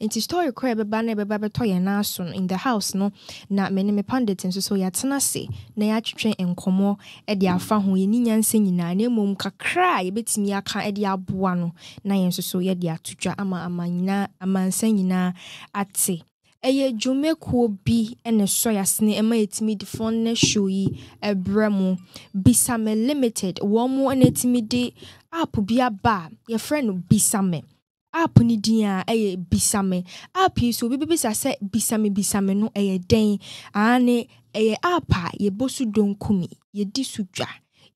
nti story kora ɛbɛba na ɛbɛba bɛtɔ yɛn n'aso no in the house no na me ne me pandit nso so yɛatena ase na yɛatwetwe nkɔmmɔ de afa ho. Yɛni nyansa nyinaa na mmom kakra a yɛbɛtumi aka de aboa no na yɛn nso so yɛde ato ama ama nyinaa amansa nyinaa ate. Ɛyɛ dwumakuo bi na ɛsɔ yɛasene ɛma yɛtumi de fɔn ne show yi ɛbrɛ mu bisame limited wɔn mo na ɛtumi de app bi aba a yɛfrɛ no bisame app no din a ɛyɛ bisame. App yi so obi bɛbisa sɛ bisame bisame no ɛyɛ dɛn? Ane ɛyɛ app a yɛbɔ so donkumi yɛdi so dwa.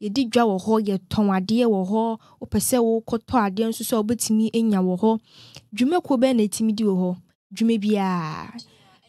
Yɛdi dwa wɔ hɔ yɛtɔn adeɛ wɔ hɔ wopɛ sɛ wokɔtɔ adeɛ nso sɛ wobɛtumi anya wɔ hɔ. Dwumakuo bɛɛ na ɛtumi di wɔ hɔ? Dwuma biara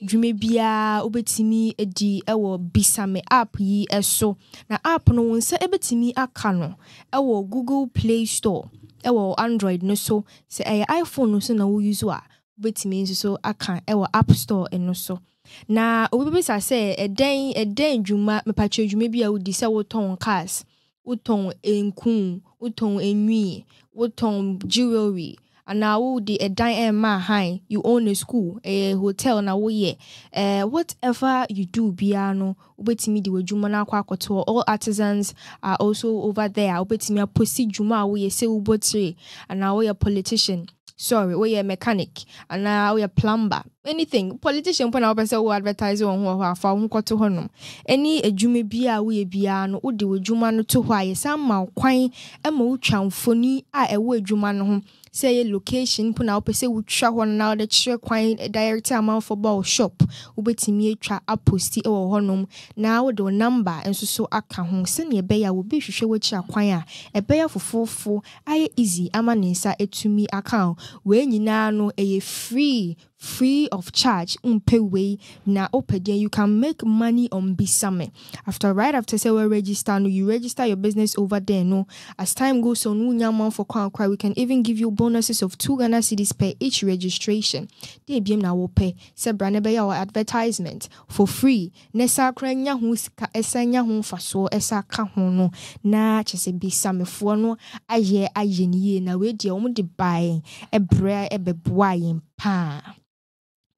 dwuma biara wobɛtumi di wɔ bisame app yi so na app no wo nsa bɛtumi aka no wɔ google play store ɛwɔ android no so. Sɛ ɛyɛ iphone no so na woyi so a wobɛtumi nso so aka ɛwɔ app store no so. Na obi bɛbisa sɛ ɛdɛn ɛdɛn dwuma mepatwa dwuma bi a wodi sɛ wotɔn cars wotɔn nku wotɔn enwi wotɔn jewelry anaa wode ɛdan ɛma han you own a school ɛyɛ hotel na woyɛ uh, whatever you do biara no wobɛtumi de w'adwuma no akɔ all artisans are also over there. Wobɛtumi aposi dwuma a woyɛ sɛ wobɔtire anaa woyɛ politician. Sorry we woyɛ mechanic. And now we woyɛ plumber anything. Politician mpo na wopɛ sɛ wo advertise wɔn ho wɔ hɔ afa wo ho kɔto hɔnom ɛne adwuma bi a woyɛ biara no wode w'adwuma no to hɔ a yɛsan ma wo kwan ma wotwa mfoni a ɛwɔ adwuma no. Ho sɛ ɛyɛ location mpo na wopɛ sɛ wotwa hɔ no na wode kyerɛ kwan direct amanfo ba wo shop. Wobɛtumi atwa aposti wɔ hɔnom na wode wo number nso so aka ho sɛnea ɛbɛyɛ a wobi hwehwɛ w'akyi akwan a ɛbɛyɛ fofoofo ayɛ easy ama ne nsa atumi aka ho wei nyinaa no ɛyɛ free free of charge umpe way na opedia you can make money on bisame. After right after say we register no you register your business over there no. As time goes on we for cry we can even give you bonuses of two Ghana cedis per each registration. They biem na wo say brand be your advertisement. For free. Nesa kra nya ho sika esa nya ho faso esa ka ho no. Na kyese bisame fo no. Aye aye ni na we dia omo de buy ebre ebeboa yen pa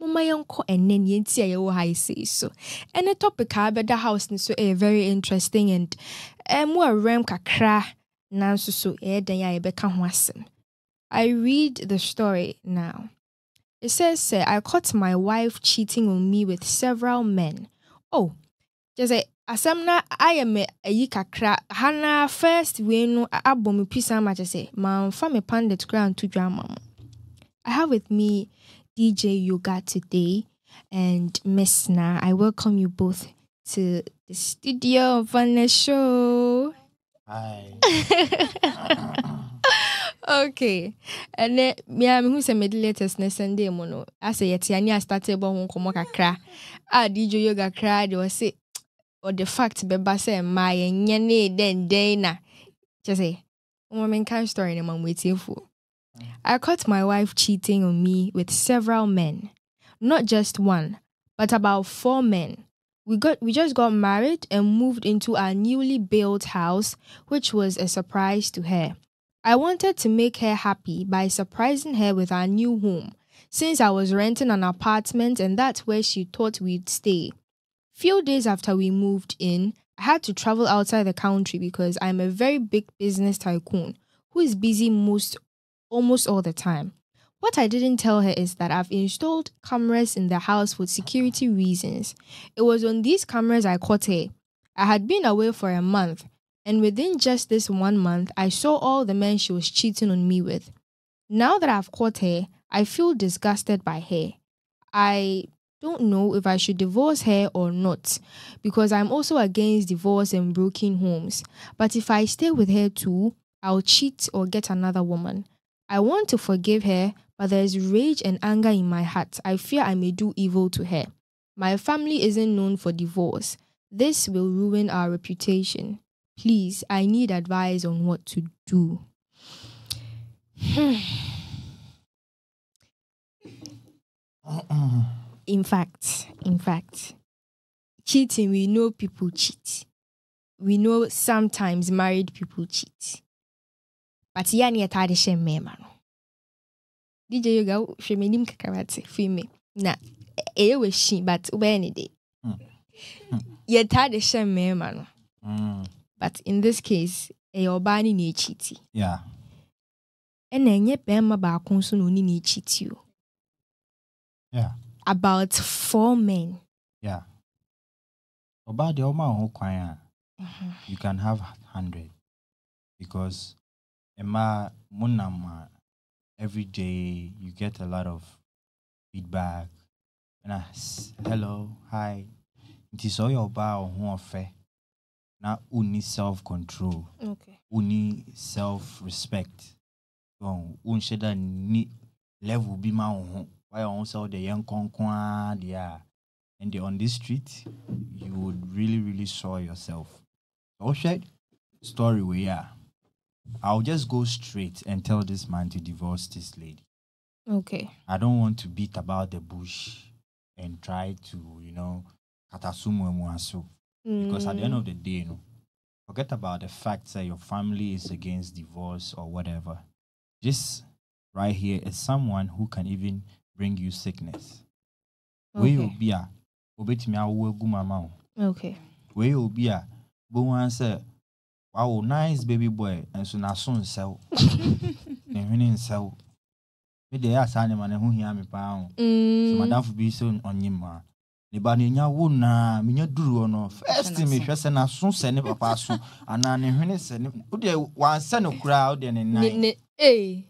momma yɛnkɔ ɛnɛ ne yɛnti a yɛwɔ ha so ɛne topic a bɛda house no so ɛyɛ very interesting and eh, ɛmu awuram kakra nanso so ɛyɛ dan a yɛbɛka ho asɛm I read the story now. It says, say, I caught my wife cheating on me with several men. Oh, just say, asɛm na ayɛ me ayi kakra ha first wei no abɔ me pisa ma kyɛ sɛ mamfa me pandit koraa nto dwa ama mo I have with me DJ Yoga today and Miss Na. I welcome you both to the studio of the show. Hi. okay. And then me am who say made latest na Sunday mo no. I say yet ani I started bo ho komo kakra. Ah DJ Yoga kra de was say or the fact beba say my enye ne den den na. Just say, woman kind story na mam waiting for. I caught my wife cheating on me with several men. Not just one, but about four men. We got we just got married and moved into our newly built house, which was a surprise to her. I wanted to make her happy by surprising her with our new home, since I was renting an apartment and that's where she thought we'd stay. Few days after we moved in, I had to travel outside the country because I'm a very big business tycoon who is busy most almost all the time. What I didn't tell her is that I've installed cameras in the house for security reasons. It was on these cameras I caught her. I had been away for a month, and within just this one month, I saw all the men she was cheating on me with. Now that I've caught her, I feel disgusted by her. I don't know if I should divorce her or not because I'm also against divorce and broken homes. But if I stay with her too, I'll cheat or get another woman. I want to forgive her, but there is rage and anger in my heart. I fear I may do evil to her. My family isn't known for divorce. This will ruin our reputation. Please, I need advice on what to do. Hmm. in fact, in fact, cheating, we know people cheat. We know sometimes married people cheat but yɛ ne yɛtaa de hyɛ mmarima no dj yoga hwɛ m'anim kakrate fii me. Na ɛyɛ wɔ hyi but wobɛyɛ ne de yɛtaa de hyɛ mmarima no but in this case ɛyɛ ɔbaa ne ne akyiti yeah. ɛna ɛnyɛ bɛrima baako nso na ɔne ne akyiti o Yeah. about four men. Yeah. Ɔbaa deɛ ɔma wo ho kwan a mm-hmm. you can have hundred. Because mmaa mo nam a every day you get a lot of feedback. Ɛna s- hello hi. Nti sɛ ɔyɛ ɔbaa a ɔho ɔfɛ na wonni self control okay. wonni self respect Wɔn, wonhyɛ da ni level bi ma wo ho. Wayɛ wo ho sɛ wode yɛ nkɔnko a deɛ a and on this street you would really really soil yourself. Wohwɛ story wei a i'll just go straight and tell this man to divorce this lady okay. i don't want to beat about the bush and try to you know aso because at the end of the day, you know, forget about the fact that your family is against divorce or whatever. This right here is someone who can even bring you sickness. Okay. Where you be a obetumi awo egu mama wo. okay. Where you be a bo wan say wow nice baby boy. Nso na so nsɛw. Ne hwene nsɛw. Me de ya sa ne ma ne ho hia me pa ho. So Mm, madamfo bi sɛ ɔnye ne ba no ɛnya wo naa menya duru hɔ no. First n'aso. mehwɛ sɛ naso sɛ ne papa so. Anaa ne hwene sɛ ne wodeɛ wansɛ no koraa wodeɛ ne ne nan. Ne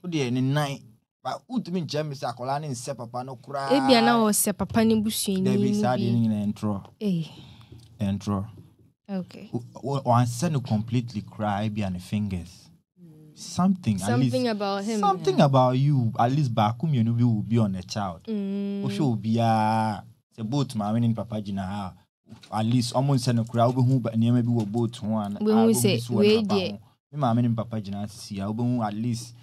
wodeɛ ne nan. Ba wotumi nkyerɛ me sɛ akwadaa ne nsɛ papa no koraa. Ebia na ɔsɛ papa ne busuani dabi saa deɛ no no bi. nyina ɛntorɔ ee ɛntorɔ okay. Wo- wo- wansɛ no completely koraa ebia ne fingers. Something at least something about him. something about you. At least baako mmienu bi will be on a child. Mm, wohwɛ obiaa sɛ boat maame ne ne papa gyina ha a at least nsɛ no koraa wobɛhu ba- nneɛma bi wɔ boat ho a Wobɛhu sɛ wei deɛ- me maame ne me papa gyina sisi a wobɛhu at least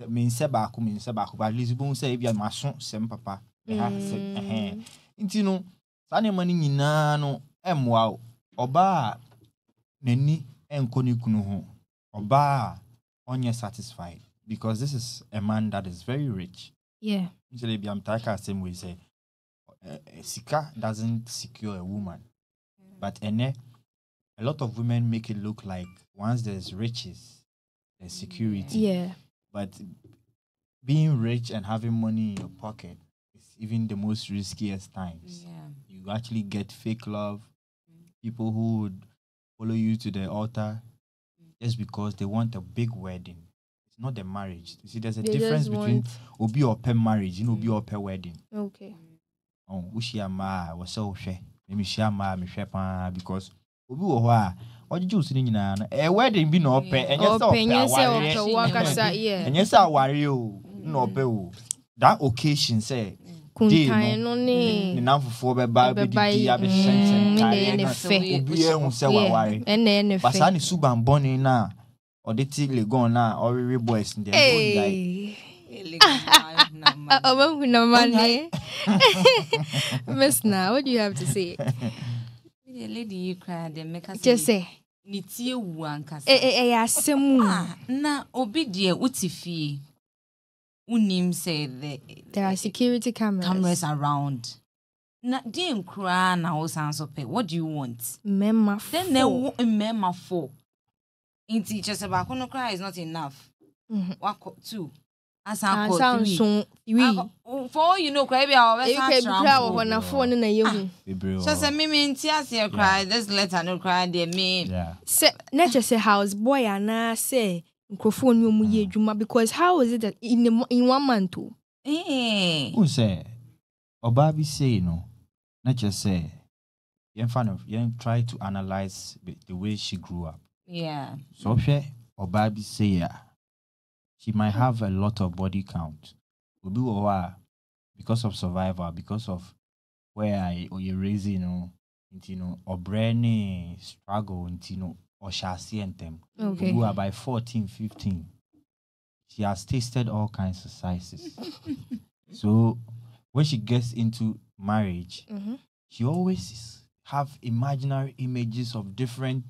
sɛ mensɛ baako mensɛ baako but at least wobɛhu sɛ ebia maso sɛ me papa. Ɛha sɛ mm, ɛhɛn nti no saa nneɛma no nyinaa no ɛmmoa wo ɔbaa a n'ani ɛnkɔ ne kunu ho. Ɔbaa a ɔnyɛ satisfied because this is a man that is very rich. Yeah. usually I'm talking same way say sika doesn't secure a woman. But ene a lot of women make it look like once there's riches there's security. Yeah. but being rich and having money in your pocket is even the most riskiest times. Yeah. you actually get fake love people who would follow you to the altar just because they want a big wedding. It's not the marriage. You see there's a They difference between obi ɔpɛ marriage. And obi or ɔpɛ mm. wedding. Okay. ɔn wohyia mmaa a wɔsɛ wohwɛ na mehyia mmaa a mehwɛ paa because obi wɔ hɔ ah, a ɔgyegye wo so no nyinaa no ɛyɛ wedding bi na ɔpɛ ɛnyɛ sɛ Ɔpɛ nyɛ ɔpɛ sɛ awareɛ ɔpɛ wakasa yeah. ɛnyɛ sɛ awareɛ o oh, na ɔpɛ o mm. that occasion sɛ ne ne namfofoɔ bɛba Ɛbɛba bɛdidi yi, abɛhyɛnhyɛn mm, ne ntareɛ ɛyɛ ne na fɛ. obiara hu sɛ Yeah, waware ɛna ɛyɛ ne ba saa fɛ. ne suban bɔne no a ɔde te legon no a ɔwewe boys no deɛ ɔndae. Hey. Ɔbɛhu na ma ne. Miss Na, what do you have to say? The lady yi koraa deɛ mɛka Just sɛ say, ne tie wu ankasa. ɛ- ɛ- ɛyɛ asɛm o. Ah, na obi deɛ wote fie wonim sɛ the There are security cameras. cameras around? Na deɛ nkoraa na wosan so pɛ what do you want? Mmarima then na four. ɛwo mmarima four. Nti kyerɛ sɛ baako no koraa is not enough. Mhm. wakɔ two. Asan akɔ three. Akɔ- for all you know koraa bi a wɔbɛsan kura ebi kura wɔ hɔ na four no na bebree wɔ kyerɛ sɛ meme nti aseɛ koraa this letter no koraa deɛ me. Sɛ na kyerɛ sɛ house boy anaasɛ nkurɔfoɔ ne ɔmo yɛ adwuma because how is it that in, a, mo- in one month o? Eh. wohu sɛ ɔbaa bi sei no. Na kyerɛ sɛ yɛmfa no yɛn try to analyse the- the way she grew up. Yeah. So ɔhwɛ ɔbaa bi sei a she might have a lot of body count. Obi wɔ hɔ a because of survival because of where a ɔyɛ raising no nti no ɔbrɛ ne struggle nti no ɔhyɛ aseɛ ntɛm Okay. obi are by 14 15 she has tasted all kinds of sizes. So when she gets into marriage Mhm. she always have imaginary images of different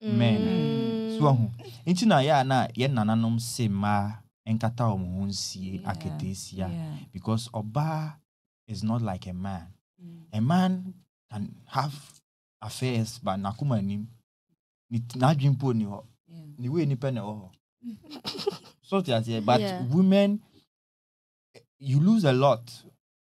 men. Mm. so ahu nti na yɛ a na yɛn nananom se mmaa ɛnkata wɔn ho nsie because ɔbaa is not like a man. Mm. a man can have affairs but n'akoma nim ne t- n'adwene mpo ni hɔ Yeah. ne wei nipa na ɛwɔ hɔ so te aseɛ but Yeah. women you lose a lot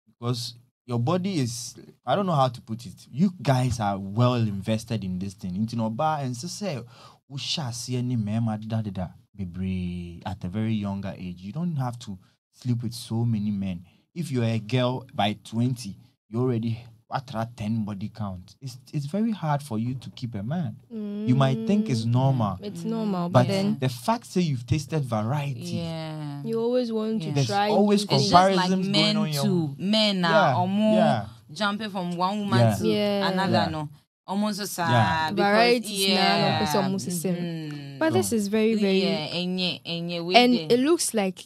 because your body is I don't know how to put it. You guys are well invested in this thing. Nti na ɔbaa ɛnsɛ sɛ wohyɛ aseɛ ne mmarima dedadeda bebree at a very younger age. You don't have to sleep with so many men. If you're a girl by 20, you already atra 10 body count. It's it's very hard for you to keep a man. You might think it's normal, it's normal, but, but then the fact that you've tasted variety, Yeah. you always want to Yeah. There's try. always new It's things. just like comparisons men going on your- too. Men are Yeah, almost yeah. jumping from one woman Yeah. to Yeah. another. Yeah. No, almost a Yeah. Varieties now, no, person almost the same. Mhm. But this is very, very, yeah, enye, enye, we and it looks like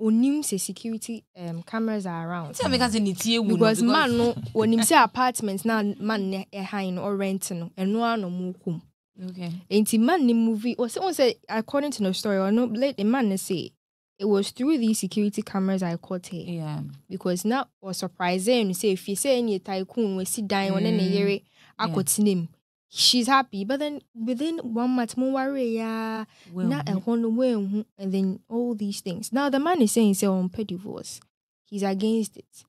onim say security um, cameras are around. Tell me, because it's tie wu because man no onim say apartment na man ne ɛhan no or rent no ɛno ara na ɔmo kum Okay. nti man ne movie or say say according to the story or no let the man ne say it was through these security cameras I caught her Yeah. because na or surprising you say if you say any tycoon we sit down one ne Mm. yere akɔtena mu she's happy but then within one month mo worry ya Well, na ɛhɔ no and then all these things. Now the man is saying say ɔmpɛ divorce. He's against it.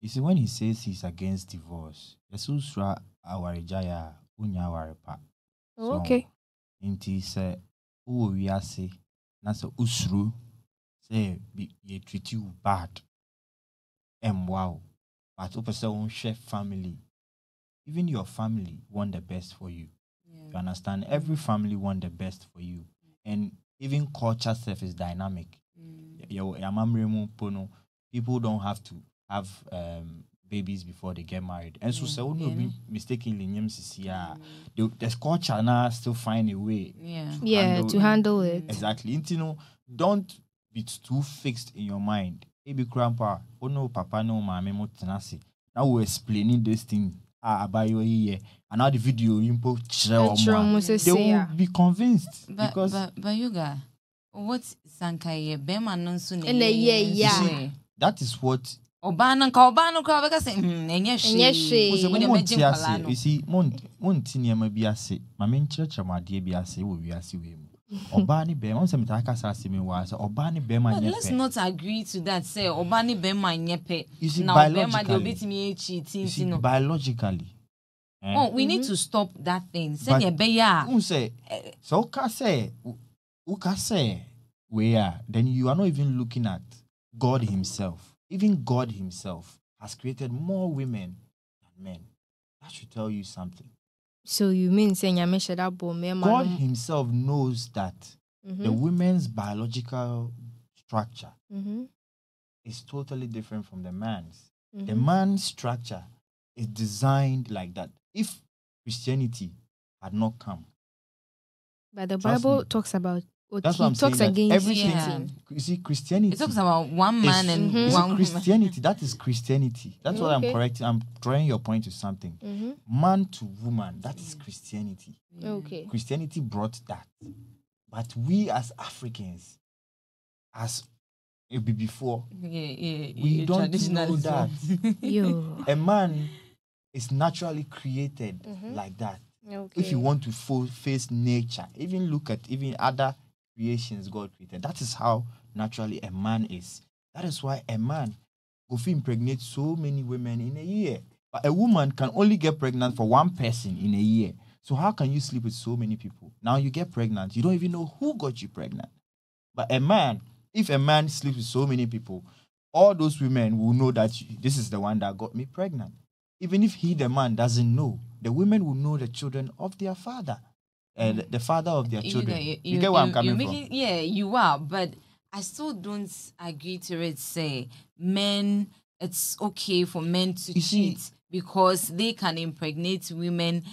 You see, when he says he's against divorce, Yesu sura awaregya a unya aware pa. oh, So, okay. Nti sɛ wowɔ wiase na sɛ usuro sɛ bi yɛ treat you bad. Ɛmmoa wo but wopɛ sɛ wonhwɛ family even your family want the best for you. You understand? Every family want the best for you. And even culture self is dynamic. Yɛwɔ yɛamammerɛ mu people don't have to have um, babies before they get married. And so Yeah, sɛ wo ne yeah, mistakenly nyam sisi ah. mm. the, the culture now still find a way Yeah. yeah. handle to it. handle it. Mm. Exactly. Nti no don't be too fixed in your mind. Ebi kora oh a wo ne wo papa no, wo maame mo tena ase na wo explaining this thing a abayewa yi yɛ anaa de video yi mpo kyerɛ wɔn a they will be convinced But, because but, but yoga, what sanka yɛ bɛrima no nso na yɛ yɛ. that is what ɔbaa no nka ɔbaa no koraa ɔbɛka sɛ "Hmm, ɛnyɛ hwee. Mo monte nkwadaa ase you see mont- monte nneɛma bi ase ma menkyerɛkyerɛ mo adeɛ bi ase wɔ wiase wei mu ɔbaa ne bɛrima wo sɛ metaa kasa ase mi wɔ a sɛ ɔbaa ne bɛrima let's not agree to that sɛ ɔbaa ne bɛrima nyɛ pɛ You see, na ɔbɛrima deɛ biologically- obɛtumi akyi ti you nti see no biologically eh, Oh, we need to stop that thing. Sɛdeɛ ɛbɛyɛ a wohu sɛ sɛ woka sɛ wo- woka sɛ wei a then you are not even looking at god himself. Even god himself has created more women than men. That should tell you something so you mean say nyame hyɛ da bɔ mmarima god himself knows that the Mhm, woman's biological structure mhm, is totally different from the man's. The mhm. man's structure is designed like that. If christianity had not come but the Trust bible me. talks about what That's he what I'm talks saying. that against everything. Yeah. cheating. You see, Christianity. it talks about one man is- and Mhm. you see, one woman Christianity. That is Christianity. That's what I'm correcting. I'm drawing your point to something. Mhm, Man to woman. That is Christianity. okay Christianity brought that, but we as Africans, as it be before, yeah, yeah, We don't know that. a man is naturally created Mhm. like that. okay If you want to fo- face nature, even look at even other creations God created. That is how naturally a man is. That is why a man fit impregnate so many women in a year. But a woman can only get pregnant for one person in a year. So how can you sleep with so many people? Now you get pregnant, you don't even know who got you pregnant. But a man, if a man sleeps with so many people, all those women will know that this is the one that got me pregnant. Even if he, the man, doesn't know, the women will know the children of their father, uh, the, the father of their You children. know, You, get where I'm coming from? Yeah, you are, but I still don't agree to it. Say men, it's okay for men to You cheat because they can impregnate women.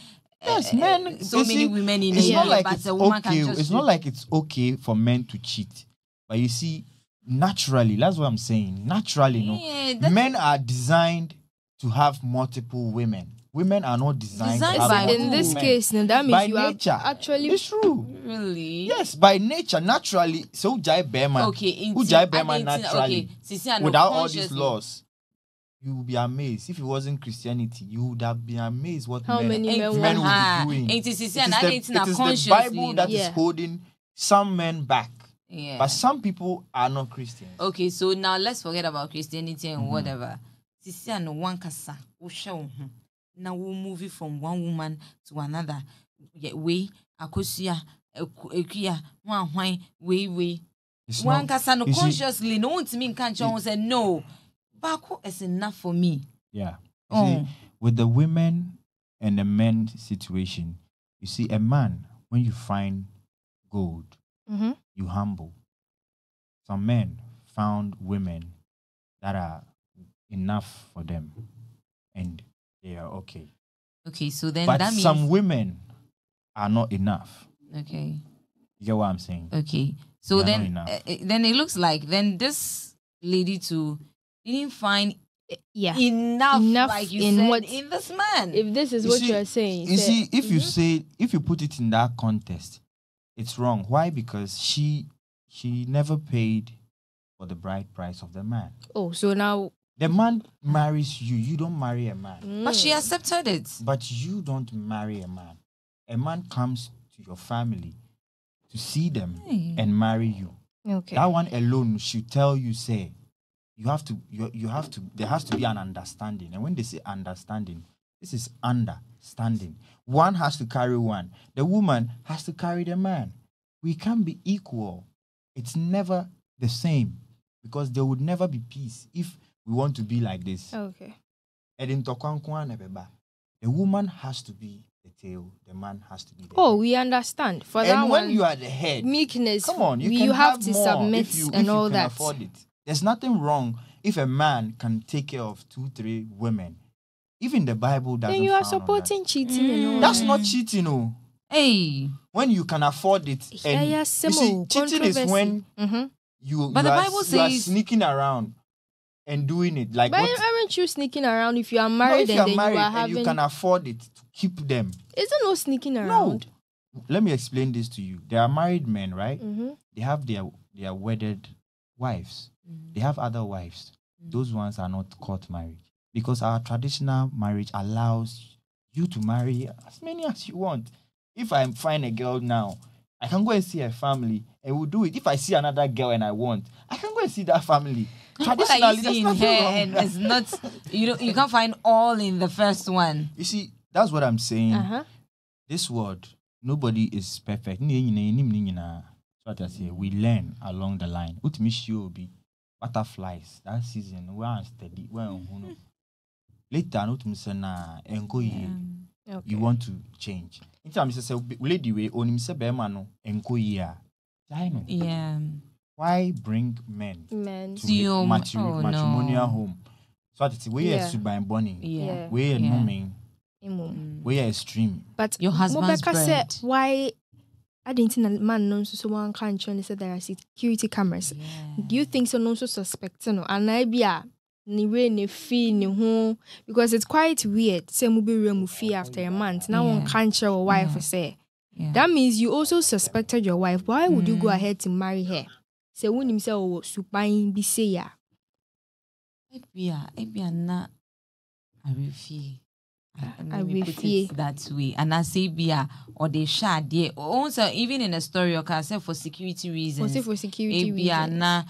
Yes, uh, men. So many see, women in a year, like but it's a woman okay. can just. It's not like it's okay for men to cheat, but you see, naturally, that's what I'm saying. Naturally, no, Yeah, men are designed to have multiple women. Women are not designed, Designed to have by multiple in this men. case, no, that means by you nature, are actually it's true. Really? Yes, by nature, naturally. So Jai Behrman, Okay. who nti- Jai Behrman naturally, Okay. Sisi without all these laws, you will be amazed. If it wasn't Christianity, you would have been amazed what How men, many men Enti- were- men will aha. be doing. Enti sisi It is the, ade nti na it is the Bible that is Yeah. holding some men back. Yeah. But some people are not Christians. Okay, so now let's forget about Christianity and Mm-hmm. whatever. Sisi ano one kasa, wohwɛ wo ho. Na wo moving from one woman to another. Yɛ wei, akosua, eku- ekuya, hwan hwan, wei wei. It's One not- kasa no you see- consciously, no ntumi nka nkyɛn ho no. Baako is enough for me. Yeah. You Oh. see, with the women and the men situation, you see, a man, when you find gold, Mhm. you humble. Some men found women that are enough for them and they are okay. Okay, so then but that means some women are not enough. okay. You get what I'm saying? Okay. So They then, enough. uh, then it looks like then this lady too didn't find yeah. enough, Enough like you in said, what- in this man. If this is You what see- you are saying, You say- see, if you Mhm. say if you put it in that context, it's wrong. Why? Because she she never paid for the bride price of the man. oh, so now, The man marries you. You don't marry a man. but she mm, accepted it. But you don't marry a man. A man comes to your family to see them and marry you. okay, That one alone should tell you, say, you have to, you, you have to, there has to be an understanding. And when they say understanding, this is understanding. One has to carry one. The woman has to carry the man. We can't be equal. It's never the same because there would never be peace if we want to be like this. okay, Ɛde ntɔkwa nko ara na. The woman has to be the tail, the man has to be the oh, head. we understand. For that and when one, you are the head, meekness, come on, you we- can you have, have to submit if you, if and you all can that. afford it. There's nothing wrong if a man can take care of two, three women. Even the Bible doesn't. Then you are frown on supporting cheating Mm. That's not cheating, oh. Hey, When you can afford it, Yeah, and yeah, you see, cheating is when hmm you, But you the are, Bible you are says- sneaking around and doing it. Like But what? aren't you sneaking around if you are married? No, if you and are married you are having? you can afford it to keep them. Isn't no sneaking around? No. Let me explain this to you. They are married men, right? Mm-hmm. They have their their wedded wives. They have other wives. Those ones are not court marriage because our traditional marriage allows you to marry as many as you want. If I find a girl now, I can go and see her family and we'll do it. If I see another girl and I want, I can go and see that family. what are you Traditionally, there's seeing nothing here? wrong. And it's not you don't you can't find all in the first one. You see, that's what I'm saying. Uh-huh. This world, nobody is perfect. Ne nyinaa, yɛnim ne nyinaa. So what I we learn along the line. Utimi show obi butterflies that season. We are steady. We are no. Later, no utimi na enko You want to change. Nti am say say lady we onim say bema no enko yie a. I know. Yeah. Why bring men Men. to To your- matri- oh, matrimonial no. home? So that we Yeah. are suban burning. Yeah. Yeah. We are Yeah. numbing. Imo. Mm. We are extreme. But Your husband's Mobeka bread. said why I didn't think a man knows so one can't and said there are security cameras. Yeah. Do you think so no so suspect no? And I be a ni way ni fee ni ho because it's quite weird. Say mu be real mu fee after a month. Now one Yeah. can't share a wife Yeah. say. Yeah. That means you also suspected your wife. Why would you go Mm. ahead to marry her? Say when him say oh supain bi say ya. ebia ebia na arefie Let me put arefie. it that way and I say ebia or they share there also even in a story or can say for security reasons say for security ebia reasons. na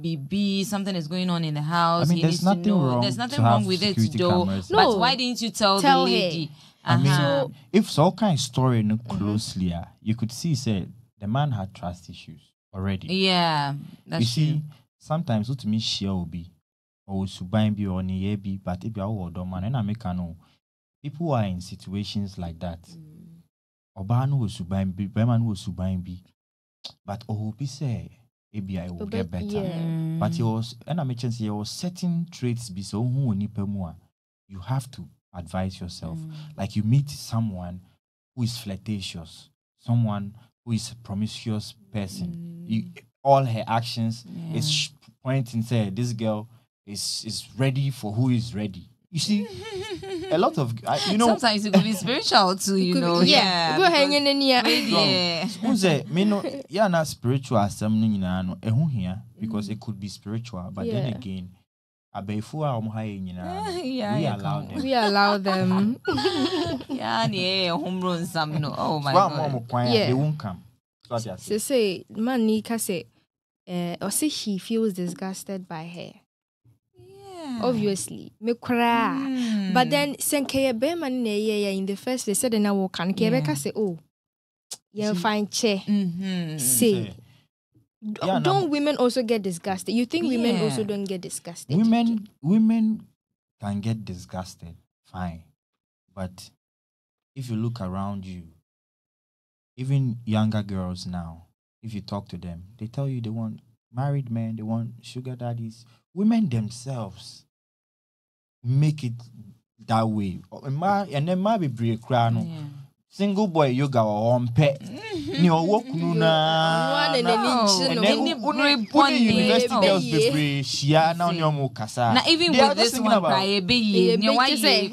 bibi something is going on in the house I mean, he there's needs nothing to know wrong there's nothing to wrong with it though cameras. No. but why didn't you tell, Tell the her. lady I mean, Uh-huh. So- if so kind of story no Mm-hmm. closely, ah, you could see say the man had trust issues already. yeah that's you see, true. sometimes what me share will be or subain be or ni be, but if you are old man and I make no people are in situations like that. Mm. Oba no was subain be, bema no was subain be, but oh be say maybe I will get better. yeah. Mm. But you was and I mentioned there was certain traits be so who nipa mu you have to advise yourself. Mm. like you meet someone who is flirtatious, someone who is a promiscuous person. You, all her actions Mm. Yeah. is sh- pointing say this girl is is ready for who is ready. You see, a lot of I- you know. Sometimes it could be spiritual too, you Could be- know. yeah. Go hang because- in the Wait, yeah. Who say me no yeah na spiritual asɛm no nyinaa no ɛho hia because it could be spiritual but then again abɛɛfo a ɔmo ha yɛ nyinaa we allow them We allow them. Yeah, yeah, home run some no. Oh my so ama god. ɔmo kwan a Yeah. they won't come so ati Say ase say man ni ka say eh or say he feels disgusted by her. Yeah. Obviously, me cry. Mm. But then sen kaya be man na ye in the first place said na wo kan kaya be ka say oh. Yeah, See- fine chair. Mhm. Say, Say, d- Yeah, don't no. women also get disgusted? You think women Yeah. also don't get disgusted? women women can get disgusted fine but if you look around you even younger girls now if you talk to them they tell you they want married men they want sugar daddies women themselves make it that way and then ma bebree koraa no Yeah. Single boy yoga wɔ ɔmpɛ ne ɔwɔ kunu naa Ɔno a n'ani nkye And no. then N'ani wo- wo ne- bere wo ne bɔne. university girls Ɛbɛyie. bebree hyia na ɔne ɔmo kasa Now even They are with just this thinking one, about- cry a baby, Yeah, yeah, why big you say.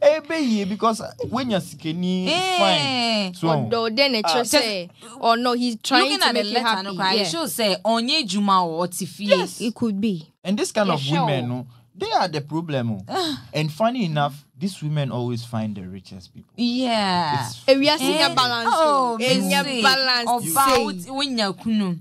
ebe yie because wenya sikani fine Eh. so Although then it Ah. just say, or no, he's trying Looking to at the make you letter, happy. no cry. yeah. It shows say onye juma or tifie. Yes. It could be. and this kind of women no, they are the problem oh. and funny enough these women always find the richest people Yeah. It's- Eh, we are seeing a balance. Oh, Oh, in your me say, balance. Ọba say. wonya kunu.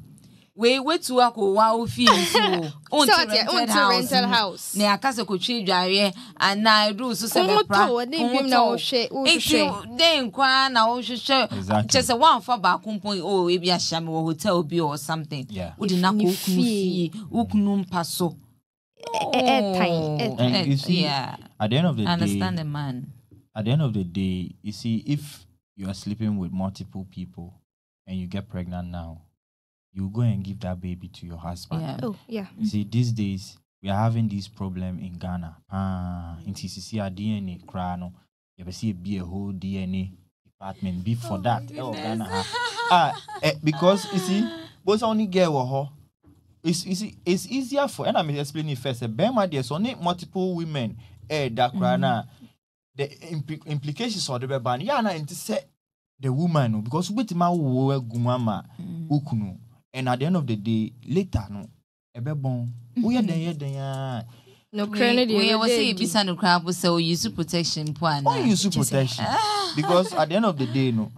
Wei wetu akọ wa ofi nso. So Unti what, yeah, unti rental house. Ne akasa ko twi dware ana edu so se Kɔn bepra. tɔ, ne bim na wohwɛ- wohwehwɛ. Enti den kwa na wohwehwɛ. Exactly. Kyɛ sɛ wanfa baako mpo oh ebi ahyia me wɔ hotel bi or something. Yeah. Wodi na Ne ko kunu fie. fie. Wo kunu mpa so. Time, Oh, And you see, yeah. at the end of the I understand day the man. at the end of the day you see if you are sleeping with multiple people and you get pregnant now you go and give that baby to your husband Yeah. Oh, yeah. You see, these days we are having this problem in Ghana. Ah, in TCC, our DNA cry no. You ever see be a whole DNA department be for that? Oh, Ghana. Ah, eh, because you see, both only get her. It's, see, it's easier for, and I'm explaining it first. A Bema, there's only multiple women. Eh, that na. The impli- implications of the baby, yeah, na into say the woman, no, because we ma wo gumama ukunu and at the end of the day later no ebe bon woyɛ den yɛ den a No credit. we was say bisa no crap so you use protection plan. why you use protection because at the end of the day no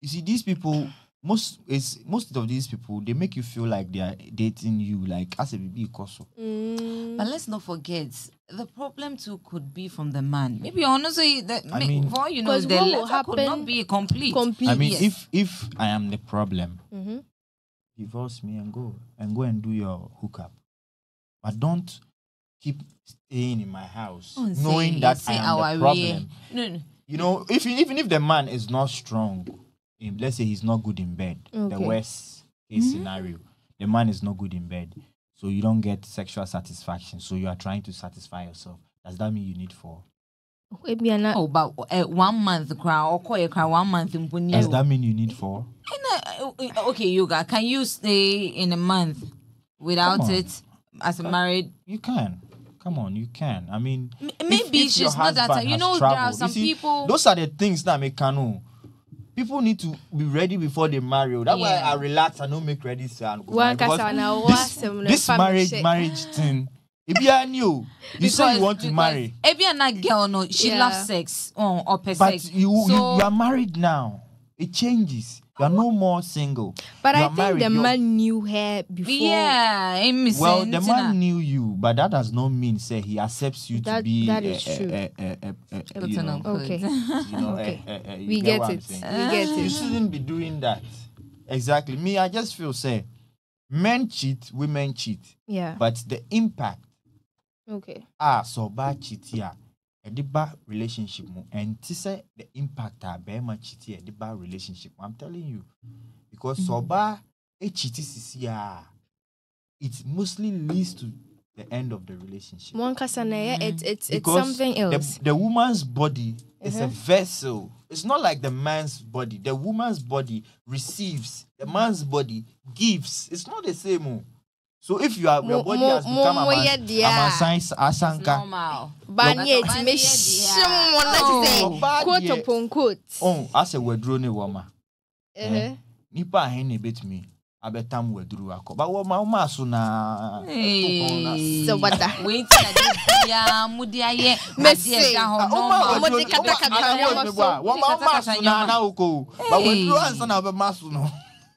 you see these people most is most of these people they make you feel like they are dating you like as a baby so Mm, But let's not forget the problem too could be from the man. Maybe honestly, that I may- mean- for you know, Because the what letter will could not be complete. complete. i mean Yes. if if i am the problem hmm divorce me and go and go and do your hookup but don't keep staying in my house Oh, knowing say- that i am the problem No, no. you know, if even if the man is not strong, in, let's say he's not good in bed, the worst case scenario, the man is not good in bed, so you don't get sexual satisfaction. So you are trying to satisfy yourself. Does that mean you need four? Maybe I'm not. Oh, but uh, one month crowd or call crowd one month in Pune. Does that mean you need four? Okay, yoga. Can you stay in a month without it as a married? You can. Come on, you can. I mean, M- if- maybe if your she's not that. You has know, there are some see, people. Those are the things that make canoe. People need to be ready before they marry. That's why I relax and don't make ready. So I go One marry. Because kasa na this, this family marriage marriage thing. If you are new, you say you want to marry, Every that girl, no, she Yeah. loves sex. Oh, or per but sex. you, you so, you are married now. It changes. You are no more single. But You I think married. the You're- man knew her before. yeah, I'm missing. Well, the man knew you, but that does not mean say he accepts you to be. that a- true. a- a- a- a- you know, Okay. you know, Okay. a- a- a- you We get get it. We get it. You shouldn't be doing that. Exactly. Me, I just feel say men cheat, women cheat, Yeah. but the impact Okay. ah so bad cheat here. Ɛde ba relationship mu ɛnti sɛ the impact a bɛrima kyiti ɛde ba relationship mu i'm telling you because sɛ ɔbaa ekyiti sisi a it mostly leads to the end of the relationship. One kasa na yeah, it's it's it's Because something the, else. the woman's body is a Uh-huh. vessel. It's not like the man's body. The woman's body receives. The man's body gives. It's not the same. Oh. So if you are your Mo- body mo- has become mo- mo yɛ aman- deɛ a- amansan It's asanka. normal. ba ne Ba- ɛtumi ba- hyɛ mu Oh. na te Ɔbaa sɛ coat deɛ- upon coat Oh, asɛ waduro ne wɔ ma. Ɛhɛ. Nipa ahen na ebetumi abɛtam waduro akɔ. Ba wɔ ma wɔ ma so na. Hey. sɛ wada Wait till I get biya mudi aye. Messi. Adeɛ da hɔ Ah, normal. waduro- Ɔmo de ɔmo- katakata ɔmo- nneɛma ɔmo- so. Wɔn ma wɔn ma so na na oko. Ba Hey. waduro ansa na ɔbɛma so no.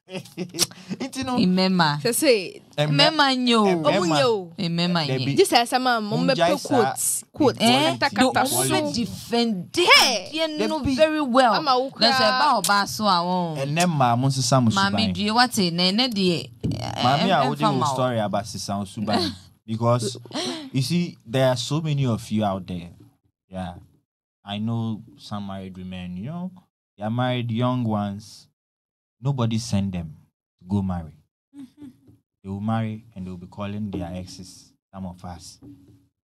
Nti no. Imema. sɛ sɛ Imema nyo. Ɛmɛ- ɔmo nyɛ o Imema Dabi. nye. gye sɛ ɛsɛ ma mo mbɛpɛ coat coat Eh, do katakata ɔmo so bɛ defend Hey. adeɛ no very well. Ama wo Na sɛ koraa- ɛba ɔbaa so a wɔn. ɛnɛ mmaa mo nsesa mo Maame suban. due wate na ɛnɛ deɛ. Maame a wode ɛmfa wo story about sesa wo suban. Because you see, there are so many of you out there. Yeah. I know some married women, you know, they are married young ones. Nobody send them to go marry. They will marry and they will be calling their exes. Some of us.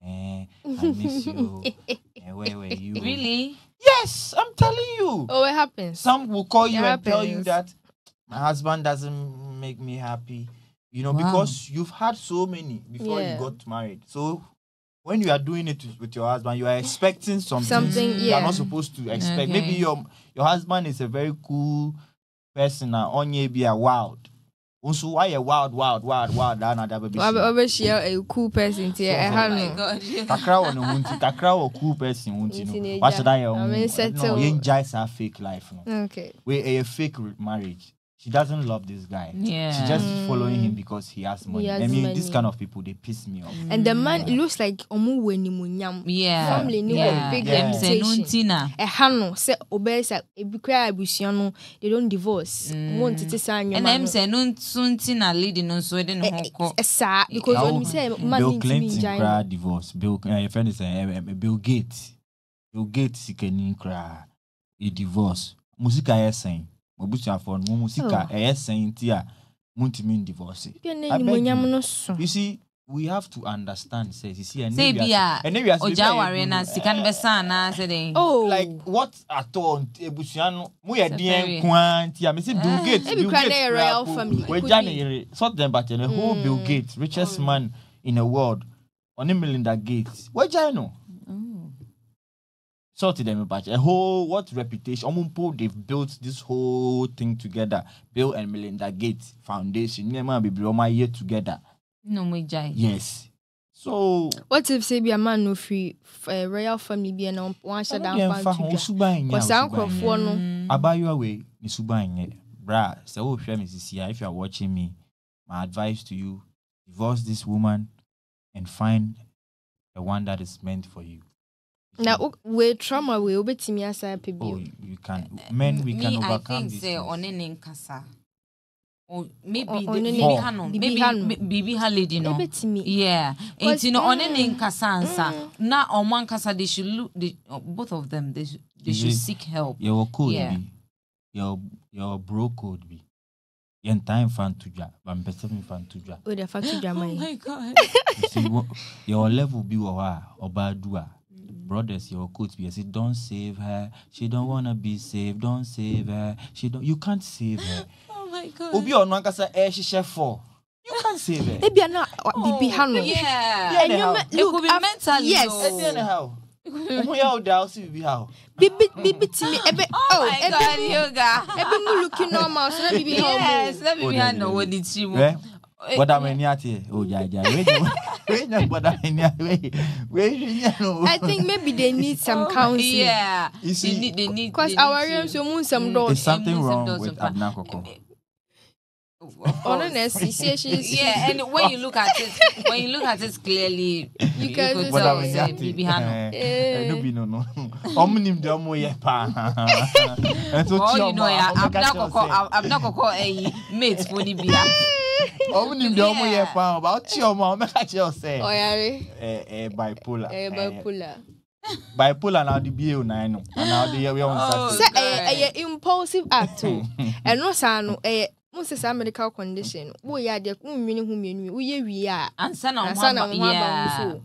Eh, I miss you. eh, where were you? Really? Yes, I'm telling you. oh it happens Some will call you It and tell you that my husband doesn't make me happy. You know, Wow. because you've had so many before Yeah. you got married. So when you are doing it with- your husband, you are expecting something, Something, yeah. you are not supposed to expect. Maybe your your husband is a very cool person and onye be a wild. Also, why a wild, wild, wild, wild? That another baby. wabɛhyia a cool person nti ɛha eh, Oh my no God. kakra wɔ ne ho nti kakra wɔ cool person ho nti Nti no na wahyɛ da yɛ I mean, ho settle. no yɛngyae saa fake life no okay we eh, a fake marriage. She doesn't love this guy. Yeah. She just following him because he has money. has I mean, this money. kind of people they piss me off. and the man it looks like ɔmo wɔ animuonyam Yeah. Family ni wɔ yeah. big Em sɛ no reputation. nti na. ɛha no sɛ ɔbɛyɛ sɛ ebi koraa abusua no they don't divorce ɔmo ntete saa ɛna nneɛma em no sɛ no nso nti na lady no nso de ne ho kɔ. ɛsaa because How- onim sɛ man Bill ne ntumi Clinton ngyae cry no divorce. Bill, uh, your friend is uh, Bill Gates. Bill Gates sikani cry. He divorce. Musika yɛ sɛn. Mabusuafo no mo musika Oh. ɛyɛ sɛn nti a muntumi divorce. bia ne I beg animuonyam you. no so You see, we have to understand. Say, you see, and Sɛ bi a ɔgya aware na sika no bɛsa anaa sɛ de. oh like what at all nti ebusua no mo yɛ Sɛ deɛ very- nkoa nti a mesi bill gates Ebi bill koraa na gates yɛ koraa royal po, family. It wagya could ne be. yere sort them but the whole bill gates richest man in the world ɔne melinda gates wagya no Sort them but a whole what reputation ɔmo mpo they've built this whole thing together. Bill and melinda gates foundation. Nneɛma bebree ɔmo ayɛ together. No ɔmo gyae. yes. So what if say bi a man no firi uh, royal family bi na wɔn ahyɛ da ɔmo deɛ mfa mfa ho? nto dwa suban nyɛ kɔ saa wo suban nyɛ. nkurɔfoɔ no abayewa wei ne suban nyɛ bra sɛ wohwɛ me sisi a if you are watching me my advice to you divorce this woman and find the one that is meant for you na wo- wei trauma wei wobɛtumi asa apɛ oh, bio you, you can men we Me, can I overcome think these sɛ things. ɔne ne nkasa. Or maybe Ɔ- the- ɔne ne- bibi ha no. Bibi Maybe ha no. me- bibi ha lady no. ɛbɛtumi Yeah. Cause, Nti no ɔne ne mm, nkasa ansa. Na ɔmo ankasa they should look they, uh, both of them they should, they Is should it- seek help. yɛwɔ code Yeah. bi yɛwɔ yɛwɔ bro code bi yɛntaa mfa nto dwa but mpɛ sɛ memfa nto dwa wode fa to dwama yi my god. You see, wo- yɛwɔ level bi wɔ hɔ a ɔbaa du a brothers yɛwɔ quote bi yɛsɛ don't save her she don't wanna be saved don't save her she don't you can't save her Oh my god. obi a ɔno ankasa ɛhyehyɛ fɔ you can't save her ebia na wa- bibi ha Oh, Yeah. Yeah, Ɛnneɛma- It look, could be mentally. yes. though. Eh, ɛdeɛ ne how ɔmo yɛ wo da wo sɛ biribi how bibi bibi timi ebe Oh oh my ebe mu yoga. ebe mu looking normal so na bibi ha Yes, omo let me Oh, be no, hand no, over no. The tree. Hwɛ, bɔda m'ani ateɛ o gyaagyaa wenya bɔda m'ani a- wei wei hwɛ no I think maybe they need some Oh, counseling Yeah. You see, they need, they need, because they our need rooms to- so mu nsɛm Mm. There's something wrong does with of- Abna Koko. Of ɔno course. na ɛsi sie she Yeah, and when you look at it, when you look at it clearly, you, can could see tell some- say Bibi Hano. Eh, ɛno no no ɔmo nim deɛ ɔmo yɛ paa ɛnso Oh, you know, a yeah, ɔmo I'm ka not kyerɛ koko, sɛ koko, eh, mate for the beer. Ɔmo nim deɛ ɔmo Yeah. yɛ paa ɔba ɔkyi ɔmo a ɔmo ka kyerɛ sɛ ɔyare ɛɛ ɛɛ bipolar. Ɛyɛ bipolar. Bipolar na ɔde bie o nan no. Ana ɔde yɛ yɛ wɔn Oh, nsa sɛ se ɛyɛ ɛyɛ impulsive act o ɛno saa no. Ɛyɛ mo sɛ saa medical condition. No woyɛ adeɛ wonwene ho mmienu woyɛ wie a Ansa na ansa na ɔmo ho aba wo so.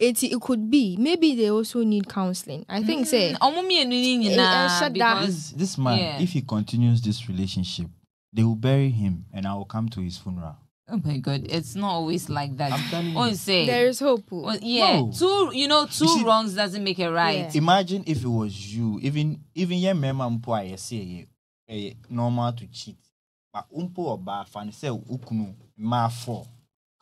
Enti it could be maybe they also need counseling. I think mm, say Ɔmo mmienu ni Eh, eh, nyinaa shut down. because this this man Yeah. if he continues this relationship they will bury him and I will come to his funeral Oh my god, it's not always like that. I'm telling you. Oh, say, There is hope. oh. well, yeah, No. two, you know, two see- wrongs doesn't make it right. Yeah. Imagine if it was you, even even your mema mpo a yɛsɛ ɛyɛ ɛyɛ normal to cheat. But umpo ɔbaa fa ne sɛ ukunu mmaa four.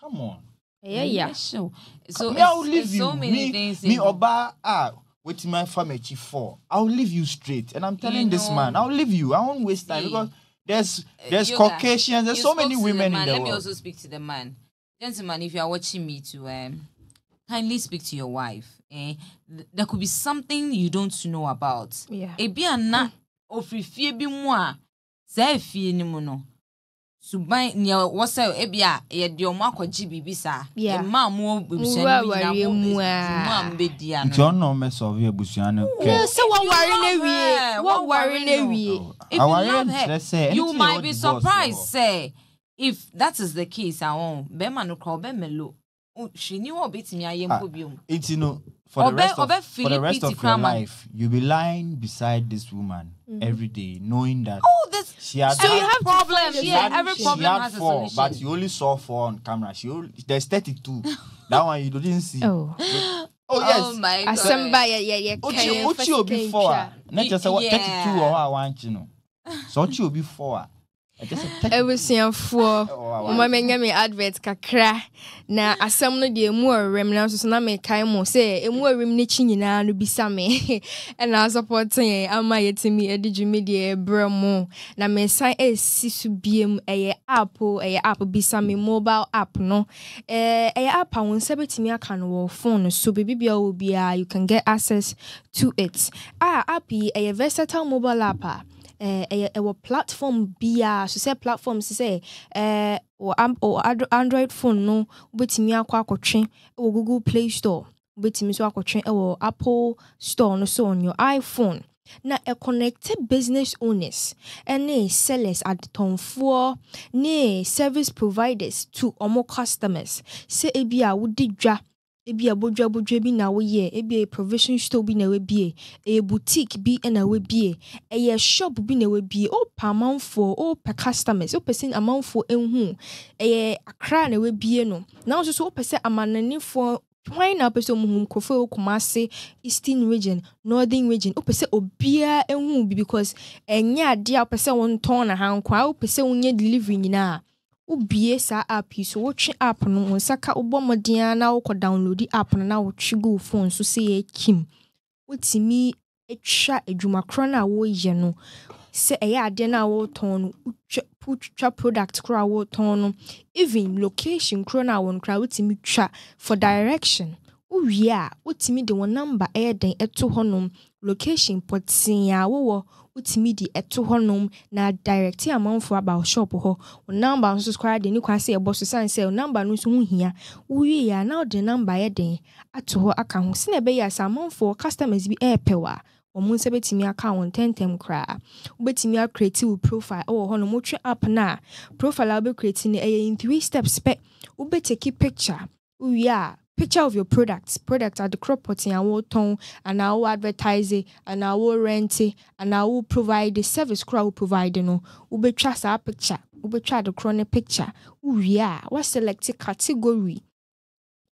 Come on. Yeah, yeah. sure. So me, I'll it's, leave it's you. so many me, things. me in- ɔbaa a wetin my family four. I'll leave you straight. And I'm telling You this know- man, I'll leave you. I won't waste time See, because there's there's Yoga, Caucasians, there's you so many to the women in the Let me also speak to the man. Gentlemen, if you are watching me to um kindly speak to your wife. Eh? There could be something you don't know about. Yeah. Ebi ana ofiri fie bi mu a saa fie no mu no. Suban nea wɔsɛ ebi a yɛde ɔmo akɔgye biribi saa. Yeah. Mmaa mu ebusua Nwura no bi nyinaa awareɛ mo mu mu a. a mo bedi ano. Nti ɔno mɛsɔve abusua no Yeah, kɛ. sɛ wɔware no love awie her, wɔware wɔware no no. awie If you love her, nkyerɛ sɛ you might be surprised wɔ say if that is the case awon bɛrima no kora ɔbɛmɛlo hwɛ ni wɔ ɔbɛtumi ayɛ Ah, mpo biom It's you know for the Obe- rest of obe for the rest Philip of your life, you'll be lying beside this woman every day, knowing that oh this she has So you have problems. problem find a she yeah had, every she had has a four, solution but you only saw four on camera. She only, there's 32. that one you didn't see. Oh. Oh, yes. oh my god asɛm ba yɛ yɛ yɛ Ochi Ochi Obi four. ah. Not just what 32 or how I want you know. So Ochi Obi just a 32 abusuafoɔ. Moma menya me advert kakra. Na asɛm no deɛ ɛmu ɔwerɛm nanso so na mekae mo sɛ ɛmu ɔwerɛm no akyi nyinaa no bisa me. Ɛna asɔpɔte yɛn ama yɛtumi de dwumadeɛ ɛbrɛ mu. Na mesan ɛsi so biam ɛyɛ app ɛyɛ app bisa me mobile app no. Ɛyɛ app a wo nsa bɛtumi aka no wɔ phone so. Biribi bia wɔ biara you can get access to it. A app yi ɛyɛ versatile mobile app a ɛyɛ ɛwɔ platform biara so sɛ platform sɛ sɛ eh, wɔ android phone no wobɛtumi akɔ akɔtwe wɔ google play store wobɛtumi nso akɔtwe wɔ apple store no so on your iphone. Na ɛconnecte business owners ne sellers adetɔnfoɔ ne service providers to ɔmo customers sɛ ebi a wodi dwa ebi a bodwa bodwa bi na woyɛ. Ebi a provision store bi na wabie ɛyɛ boutique bi na wabie ɛyɛ shop bi na wabie wopɛ amanfoɔ wopɛ customers wopɛ sɛ amanfoɔ ehu ɛyɛ akra na wabie no. Na nso so wopɛ sɛ amananifoɔ hwan na wopɛ sɛ ɔmo hu? Nkurɔfoɔ a ɛwɔ Kumasi eastern region northern region wopɛ sɛ obiara ehu bi because ɛnyɛ adeɛ a wopɛ sɛ wɔntɔn na ha nkoa wopɛ sɛ wonyɛ delivery nyinaa wobie saa app yi. So wotwe app no wo nsa ka wobɔ mmɔden a na wokɔ download app no na wotwe gu phone so sɛ yɛ kim wotumi atwa adwuma korɔ no a woyɛ no sɛ ɛyɛ adeɛ no a wotɔn no wotwa product korɔ a wotɔn no even location korɔ no a wɔn koraa wotumi twa for direction. Wowie a wotumi de wɔn number ɛyɛ den ɛto hɔnom. Location pɔtee a wowɔ wotumi de ɛto hɔnom na direct amanfoɔ aba shop hɔ. Wo number nso so koraa de ne kwan sɛ ɛbɔ so sane sɛ wo number no nso ho hia wowie a na wode number yɛ den ato hɔ aka ho. Sɛne ɛbɛyɛ a sɛ amanfoɔ customers bi ɛɛpɛ wɔ a ɔmo nsa bɛtumi aka wo ntɛmtɛm koraa. Wobɛtumi acreate wo profile ɛwɔ hɔ no app no a profile a wobɛcreate no ɛyɛ in three steps pɛ. Wobɛtaki picture wowie a picture of your products, product product ade korɔ pɔtee a wotɔn anaa wo advertise anaa wo rent anaa wo provide service korɔ a wo provide no wobɛtwa saa picture? Wobɛtwa ade korɔ no picture? Wowie a woaselect category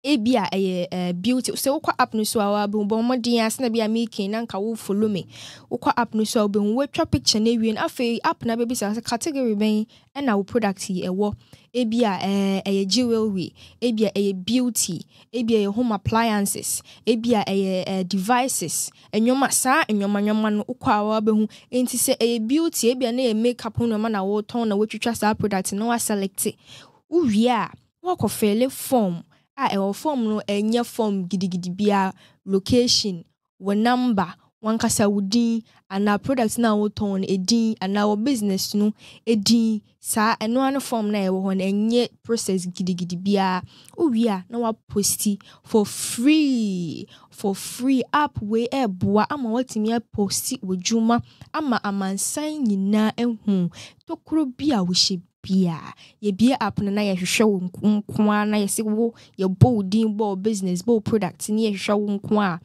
ebi a ɛyɛ uh, beauty. Sɛ wokɔ app no so a wabɛhu bɔ mmɔden a sɛna bi a meeking na nka wo follow me. Wokɔ app no so a wobɛhu woatwa picture no awie no. Afei app no abɛbisa sɛ category bɛn ɛna wo product yi ɛwɔ. Ebi a ɛɛ ɛyɛ jewelry. Ebi a ɛyɛ beauty. Ebi a ɛyɛ home appliances. Ebi a ɛyɛ ɛɛ devices. Nneɛma saa nneɛma nneɛma no wokɔ a wabɛhu nti sɛ ɛyɛ beauty ebi a na ɛyɛ makeup ho nneɛma na wotɔn na watwitwa saa product na waselect wowie a wakɔ fɛlɛ form a ɛwɔ form no ɛnyɛ form gidigidi biara location wɔ number wankasa wo din anaa product no a no edin anaa wɔ business no edin saa ɛno ano form no a ɛwɔ hɔ no ɛnyɛ process gidigidi biara wowie a na waposti for free for free app wei ɛɛboa ama watumi aposti w'adwuma ama amansan nyinaa ehu tokuro bi a wohyɛ bia yɛbie app no na yɛhwehwɛ wo nko a na yɛsɛ wo yɛbɔ wo din bɔ wo business bɔ wo product ne yɛhwehwɛ wo nko a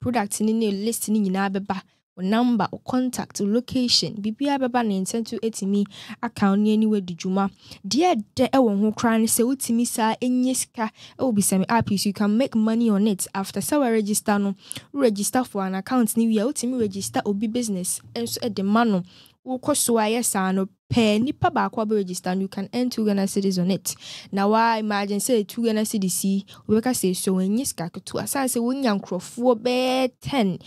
product no ne list no nyinaa bɛba. Wo number o contact o location biribiara bɛba ne nkyɛn to etumi aka wo ne aniwa di dwuma. Deɛ ɛdɛ ɛwɔ ho koraa ne sɛ wotumi saa enye sika ɛwɔ bisami app yi so you can make money on it. After sɛ wa register no wo register for an account ne wie a wotumi register obi business nso ɛde ma no wokɔ so a yɛ saa no pɛɛ nipa baako a bɛregister no you can earn two ghana cedis on it. Na waa imagine sɛ two ghana cedis yi wobɛka sɛ so wɔnyɛ sika ketewa. San sɛ wonya nkurɔfoɔ bɛɛ ten.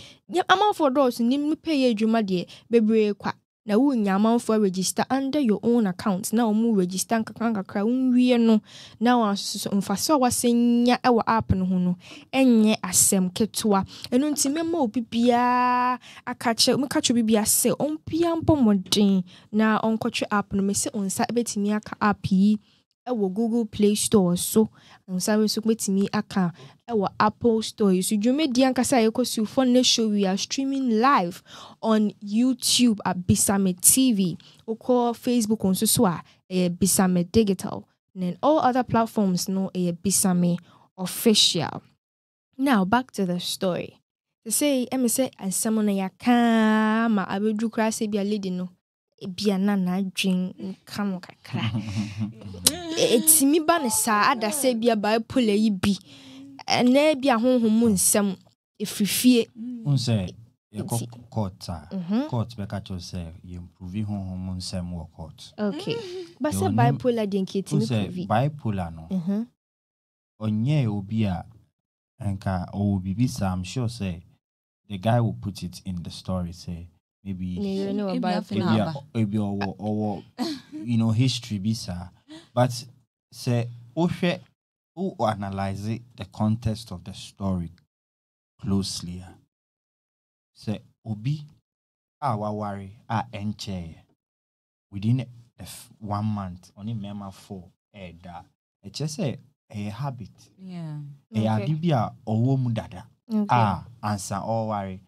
Amanfoɔ dɔɔso nipa yɛ adwuma deɛ bebree kwa na wonya amanfoɔ register under your own account na wɔn register nkakra nkakra nwie no na wɔn asoso mfaso a wɔasɛn nya wɔ app no ho no ɛnyɛ asɛm ketewa. Ɛno nti mɛma obi biara aka kyerɛ meka kyerɛ obi biara sɛ ɔmpia mbɔ mmɔden na ɔnkɔtwe app no mɛsɛ nsa bɛtumi aka app yi ɛwɔ google play store so. Nsa nso bɛtumi aka ɛwɔ apple store yi so. Dwumadie ankasa a yɛkɔ so for ne show we are streaming live on youtube at bisame tv wokɔ facebook nso so a ɛyɛ bisame digital. And all other platforms no ɛyɛ bisame official. Now back to the story. Te sɛ ɛme sɛ asɛm no yɛakaa ma abɛduru koraa sɛ bia lady no ebia na n'adwen nka no kakra ɛtumi ba ne saa ada sɛ bia bipolar yi bi. Ɛnɛ bi a honhom mu nsɛm ɛfiri fie. Wohu sɛ yɛkɔ court a Mhm. court bɛka kyerɛ sɛ yɛmprovi honhom mu nsɛm wɔ court. Okay ba sɛ bipolar deɛ nka ɛtumi provi. bipolar no Mhm. ɔnyɛɛ obi a nka ɔwɔ biribi saa. I'm sure sɛ the guy will put it in the story say maybe ne yere ne wɔ Ebi afe bipolar na- ebi a ebi ɔwɔ ɔwɔ you know history bi saa but sɛ wohwɛ wo analyse the context of the story closely a sɛ obi a waware a ɛnkyɛeɛ within the f- one month only mmarima four ɛɛda a ɛkyerɛ sɛ ɛyɛ habit. Yeah. ɛyɛ Okay. ade bi a ɔwɔ mu dada. Okay. a ansa ɔware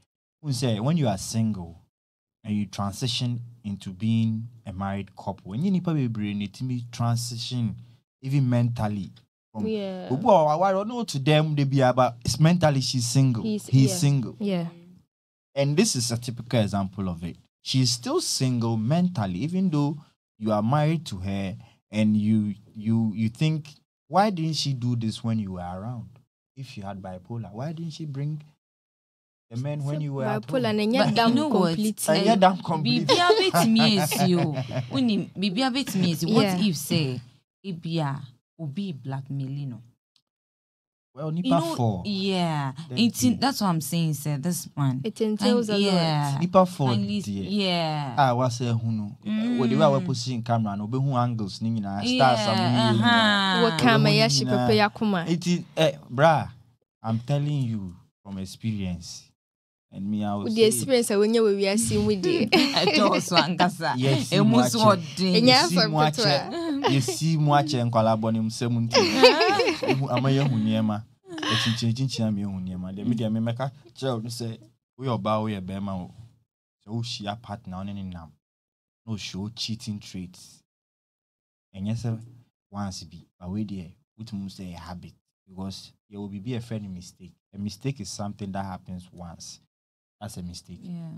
wohu sɛ when you are single and you transition into being a married couple ɛnyɛ nnipa bebree to ɛtumi transition even mentally from yeah. I don't know to them they be about it's mentally she's single He's- he's yeah. single yeah. and this is a typical example of it she's still single mentally even though you are married to her and you you you think why didn't she do this when you were around if she had bipolar why didn't she bring the men when you were at bipolar home? na But you know what? complete And yet that complete Biribiara bɛtumi esi o. Wonim, biribiara bɛtumi esi. What Yeah. if sɛ ebia obi blackmail no? well You know, four yeah. Then It's see. that's what I'm saying. Sir, this one. it entails a lot yeah. nipa four Kindly- deɛ yeah. a wasɛ hu no Mm. wɔde wa waposition camera no wobɛhu angles ne nyinaa yeah. stars a mo yɛ nyinaa uh-huh. wɔ ka ma Ɔbɛhu yɛahye nyinaa. pɛpɛ yɛakoma Eti, eh, bra, I'm telling you from experience. And me, I will wode say, experience a wonya wɔ wiase mu deɛ ɛdɔɔso ankasa Yes, ɛmu mu so akyɛ. ɔden Ɛnyɛ yɛsi asɛm mu ketewa. akyɛ, yɛsi mu akyɛ nkwalaa bɔ ne nsɛm nti, ehu- ama yɛhu nneɛma. Akyinkyinakyinkyina ma yɛhu nneɛma. Deɛ me deɛ memɛka kyerɛ wo ne sɛ, woyɛ ɔbaa, woyɛ bɛrima o, sɛ wohyia partner wo ne ne nam, na ɔhyɛ wo cheating traits, ɛnyɛ sɛ once bi, but wei deɛ, wotumi hu sɛ ɛyɛ habit because yɛwɔ biribi a yɛfrɛ no mistake. A mistake is something that happens once. That's a mistake. Yeah.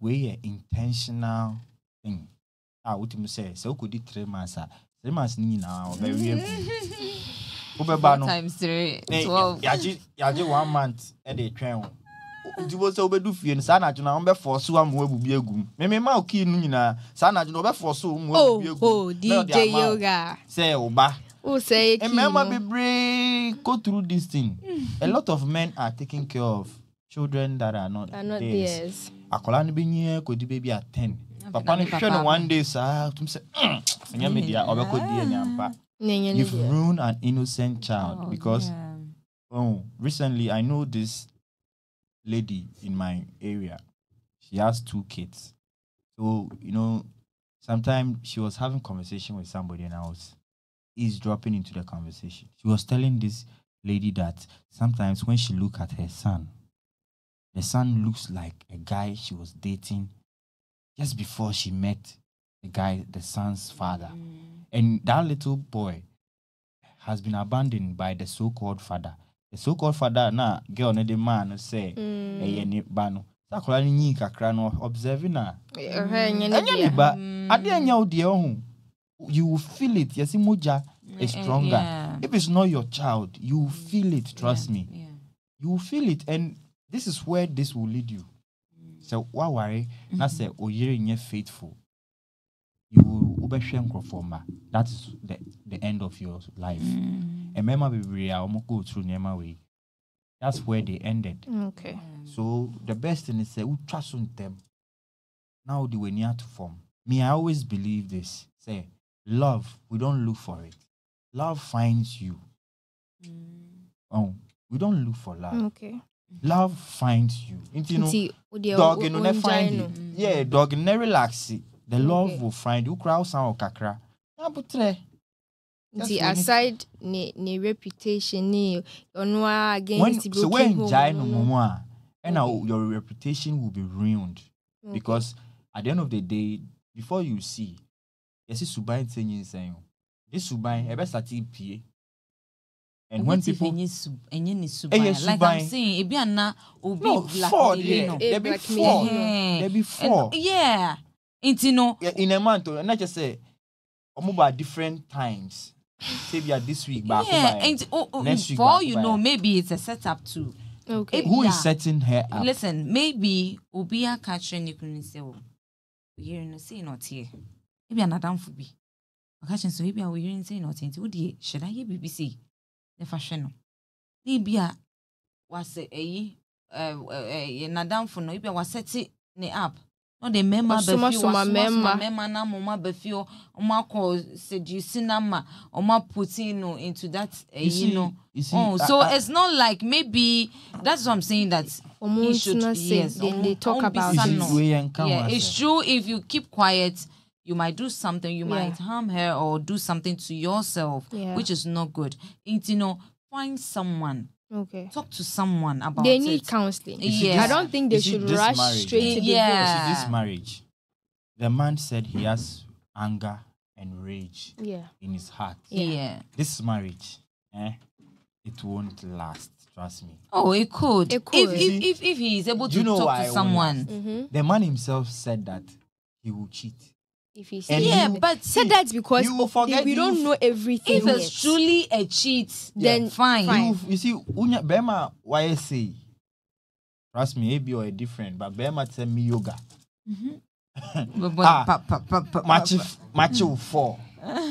wei yɛ intentional thing. A wotumi sɛ sɛ wokɔdi three months a three months no nyinaa ɔbɛwie agu wobɛba no. Times three ne twelve. yɛagye one month de twɛn wo. Nti wo sɛ wobɛdu fie no saa nadwo no wobɛfɔ so ama woabubi agu mu. Memema wo kii no nyinaa saa nadwo no wobɛfɔ so ma oh woabubi oh wo yoga. sɛ wo ba. Yɛ mmarima bebree go through this thing. A lot of men are taking care of children that are not, are not theirs. akwadaa no bɛnyia kɔdi baabi a 10 papa no me hwɛ no one day saa tum sɛ "Mm, ɛnyɛ me deɛ ɔbɛkɔdi anyampa. You've ruined an innocent child Oh, because yeah. oh recently i know this lady in my area. She has two kids. So you know sometimes she was having conversation with somebody and i was eavesdropping into the conversation. She was telling this lady that sometimes when she look at her son the son looks like a guy she was dating just before she met the guy the son's father. Mm. And that little boy has been abandoned by the so-called father. The so-called father na girl no the man say Mm. Eh, ɛyɛ ne ba no. Sɛ akwadaa no nyii kakra no observe na. Eh, eh, ne ɛnyɛ ne ba. Adeɛ nyɛ wo you will feel it. Yɛsi mogya mm, is Eh, stronger. yeah. if it's not your child you will feel it trust me. Yeah. you will feel it. And this is where this will lead you. So why sɛ woaware na mm-hmm. sɛ oyere nyɛ faithful you will wobɛhwɛ nkurɔfoɔ mma. That is the, the end of your life. Mm. mmarima bebree a wɔn go through nneɛma wei that's where they ended. Okay. Mm. So the best thing is sɛ wotwa so ntɛm na wode w'ani to form. me i always believe this say love we don't look for it. Love finds you. Mm. Oh we don't look for love. Okay love finds you. Nti no dog no ne find you. Yeah dog no relax. The love Okay. will find you. Wokora wo san wɔ kakra. Na botrɛ Just nti aside ne ne reputation ne ɔno a when against so broken when jai home no mu a ɛna your reputation will be ruined. Okay. because at the end of the day before you see yɛsi suban sɛ nyinsɛn o ne suban ɛbɛsate pie and when people ɛnyɛ ne Ɛyɛ suban like i'm saying ebi ana obi no four blackmail deɛ no there be four. there be four. yeah. Nti no. Yeah, in a month o ɛna kyɛ sɛ ɔmo ba different times. Say bia this week baako yeah ba nti oh, oh, Next week for all you know maybe it's a setup too. Okay. Who is setting her up? Listen maybe obi aka kyerɛ ne kunu sɛ o oyere no sei na ɔteɛ ebi anadamfo bi ɔka kyerɛ sɛ ebi a oyere no sei na ɔteɛ nti wodeɛ hyɛ da yɛ biribi sei na fa hwɛ no na ebi a wasɛ ɛyi ɛɛ ɛɛ nadamfo no ebi a wasɛte ne app na ɔde mmarima aba fie Ɔsomasoma mmarima. mmarima na ama ɔmo aba fie ɔmo akɔ seduce na ma ɔmo apoti no into that You ɛyi no. you see, Oh, I- so I- it's not like maybe that's what I'm saying that ɔmo he should ntena se yes they, ɔmo- they talk ɔmo about bisa it no. wei yɛn ka ho yeah, it's true if you keep quiet you might do something you Yeah. might harm her or do something to yourself Yeah. which is not good It's you know find someone okay talk to someone about they it need counseling Yeah. I don't think they should rush marriage, straight to the Yeah. This marriage, the man said he has anger and rage yeah in his heart. yeah. This marriage, eh, it won't last. Trust me. oh it could, It If, could. if, if if he is able to you know talk to it someone mm-hmm. The man himself said that he will cheat. If he And said yeah you- but said that because you forget we don't know everything if yet. it's truly a cheat Then fine, fine. You, you see, unya bema why say. Trust me, maybe you're different, but bema tell me yoga. But- but- Ah. will fall.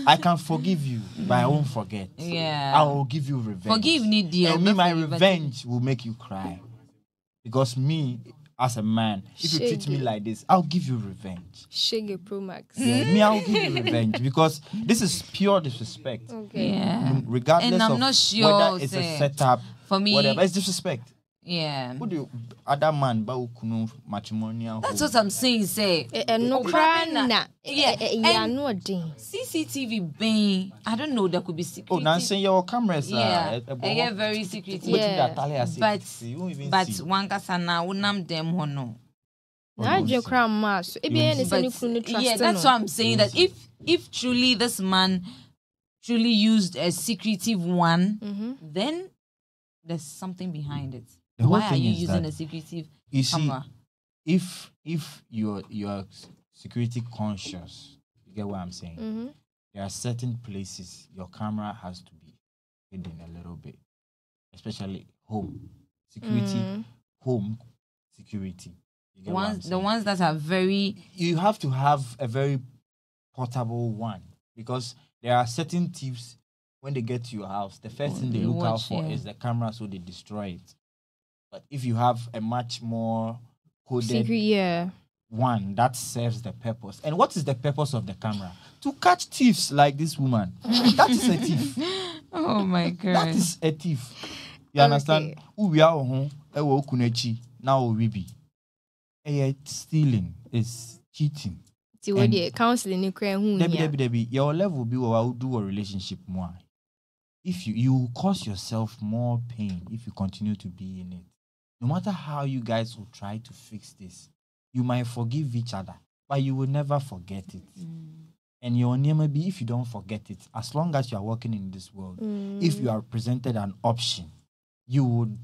I can forgive you, but I won't forget. Yeah. I will give you revenge. Forgive me, dear. And me, my revenge will make you cry. Because me, as a man, if you treat me like this, I'll give you revenge. Shege Pro Max. Yeah, me, I'll give you revenge because this is pure disrespect. Okay. Yeah. Regardless And I'm of not sure, whether it's a setup, For me, whatever, it's disrespect. Yeah. Who do you, other man, but who kunu matrimonial? That's home? what I'm saying. Say, Eh, eh, no Oba cry na- na. Yeah, Eh, yeah, and- no din. CCTV being, I don't know, there could be secret. Oh, security. Nancy, your cameras are. yeah, yeah, very security. What Yeah. did Natalia say? But See, you won't even but see. one kasana unam dem hono. Na Oh, adwe see. kra ma so. Ebi You ne see. se ne But kunu no trust yeah, that's no. what I'm saying. That if if truly this man truly used a secretive one, Mhm. then there's something behind it. The whole Why are you is using a secretive You see, camera? if if you're you're security conscious, you get what I'm saying. Mhm. There are certain places your camera has to be hidden a little bit, especially home security, Mm. home security. You get what I'm Ones the ones that are very you have to have a very portable one because there are certain thieves when they get to your house, the first thing they they look out for yeah. is the camera, so they destroy it. But if you have a much more coded Secret, yeah. one that serves the purpose. And what is the purpose of the camera? To catch thieves like this woman. that is a thief. Oh my That god. is a thief. You understand? Okay. Who we are on ewo okunechi now we be. Stealing is cheating. Ti wo And- de counseling ni hu Debbie, nya. Debbie, Debbie, your level will be what will do a relationship more. If you you cause yourself more pain if you continue to be in it. No matter how you guys will try to fix this, you might forgive each other, but you will never forget it. And your name may be if you don't forget it, as long as you are working in this world, if you are presented an option, you would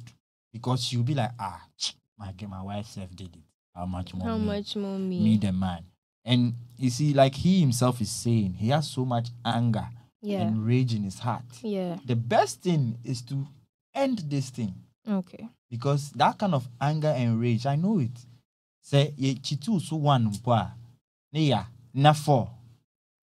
because you'll be like, ah, my my wife self did it. How much more? How me? much more me? me the man. And you see, like he himself is saying, he has so much anger yeah. and rage in his heart. Yeah. The best thing is to end this thing Okay. Because that kind of anger and rage, I know it. Say ye chitu so one mpoa. Ne ya na four.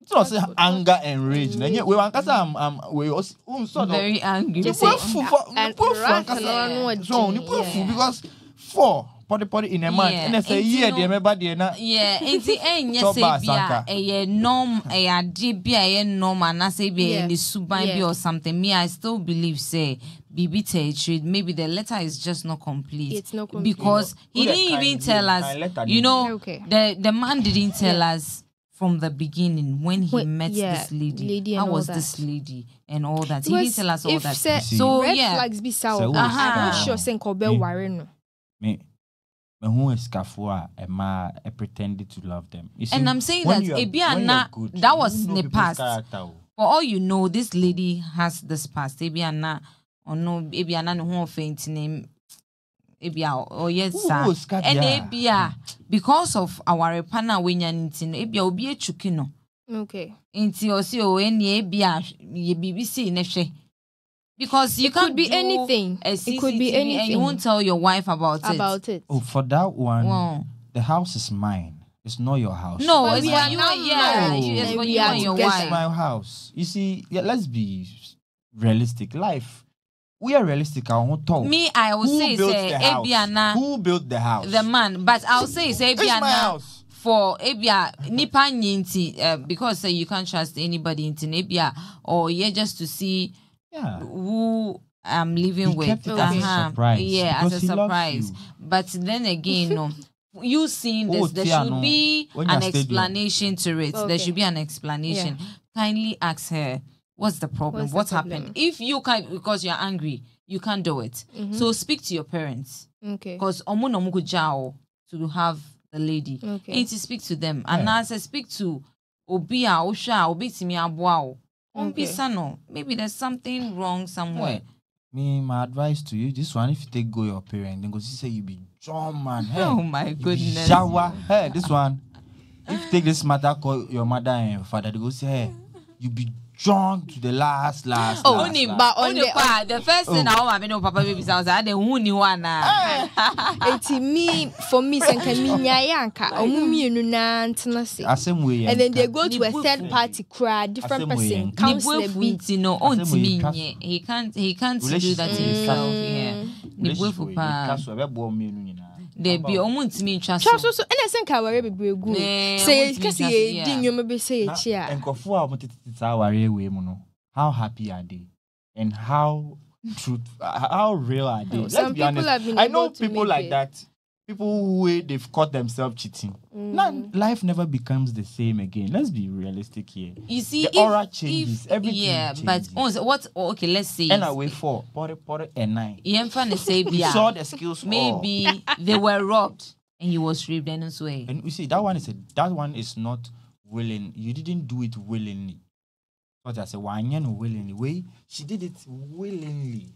It's not say anger and rage. Na Rage. nye we wankasa am am we also um sort of Very angry. Just Nipa say, fu for and nipa fu rat ankasa. alone So would nipa yeah. because four pɔde pɔde in a month Yeah, ɛna sɛ nti year no- deɛ mɛba deɛ na yeah nti ɛnyɛ Chop sɛ bar bi a sanka. ɛyɛ norm ɛyɛ adeɛ bi a ɛyɛ norm anaasɛ bi a Yeah. ɛyɛ ne suban bi or something me i still believe say biribi tɛ akyire maybe the letter is just not complete. It's not complete. because he Who the didn't even tell us you know Okay. the the man didn't tell us from the beginning when he When- met yeah, this lady, lady how was that. this lady and all that? He didn't tell us all if that. say see- so red yeah. flags be Sɛ sour, wo uh-huh. I'm not a- sure say nkobe Me- ware no. me mehu sikafoɔ a ɛma ɛ pretended to love them. See, And I'm saying that you are- ebi when you ana- are good, that was know the past. Oh. for all you know this lady has this past. Ebi ana ɔno ebi ana ne ho ɔfɛ nti ne ebi a ɔyɛ Who- saa who was scared ɛna there? ebi a because of awarepa na wenya ne ti no ebi a obi etwuki no Okay. nti ɔsi o ɛni ebi a yɛ biribi si ne hwɛ because you It can't could be anything. It could be anything and you won't tell your wife about, About it. oh for that one Wow. the house is mine it's not your house No, But it's we for you and yeah, married you- it's for you and your together. it's my house you see yeah, let's be realistic life we are realistic I won't talk Me, I will who say built say the house ebi who built the house the man, but I'll say say it's ebi my house for ebia nipa nye nti uh, because say you can't trust anybody in na ebia or yeah just to see yeah who I'm living He with. kept it as a Uh-huh. surprise Yeah, because as a surprise. But then again, no. You seeing Oh, this, there should no. be When an you're stadium. explanation to it. There should be an explanation. Kindly ask her, what's the problem? What's the what problem? happened? If you can't, because you're angry, you can't do it. Mm-hmm. So speak to your parents Okay. because omo no mugu to have the lady. Okay. And to speak to them. And Yeah. as I speak to obi a osha obi timi aboa o. Okay. Ombisa no. Maybe there's something wrong somewhere. me my advice to you this one if you take go your parent then go see say you be John man hey, Oh my you be goodness. shower hey this one if you take this matter call your mother and your father they go say hey you be John to the last last Oh, last, Only, last. but on on the- the, the first thing I want to know, Papa baby sounds like the who knew one. Enti me for me sɛ nka menyaeɛ anka ɔmo mmienu naa ntena se asɛm wei yɛ and then they nka. go to a Nibu- third party cry different Asɛm wei person yɛ nka. counselor bi Nibuefu no Asɛm on wei ka me. He can't he can't do Relationship that wei ka himself. so. Yeah. Relationship Nibuefu wei, pa. so, ɛbɛboa mmienu nyinaa. There be Aba o. omo ntimi ntwa twa so so. so ɛna sɛ nka aware bebree gu sɛ ɔmo ntumi yɛka sɛ ntwa so, yɛdi yeah. nnwoma bi sɛ Na yɛkyi a nkurɔfoɔ a wɔtete saa awareɛ wei mu no how happy are they and how truth how real are they let's be honest i know people like that people who eh, they've caught themselves cheating now life never becomes the same again let's be realistic here You see, The if, aura changes, if, everything yeah, changes. but on what? Okay, let's see. and away four pore pore and nine Yemfa ne say we saw bia. the skills. Maybe they were robbed and he was raped and so way. and you see that one is a that one is not willing you didn't do it willingly what i say why no willingly way she did it willingly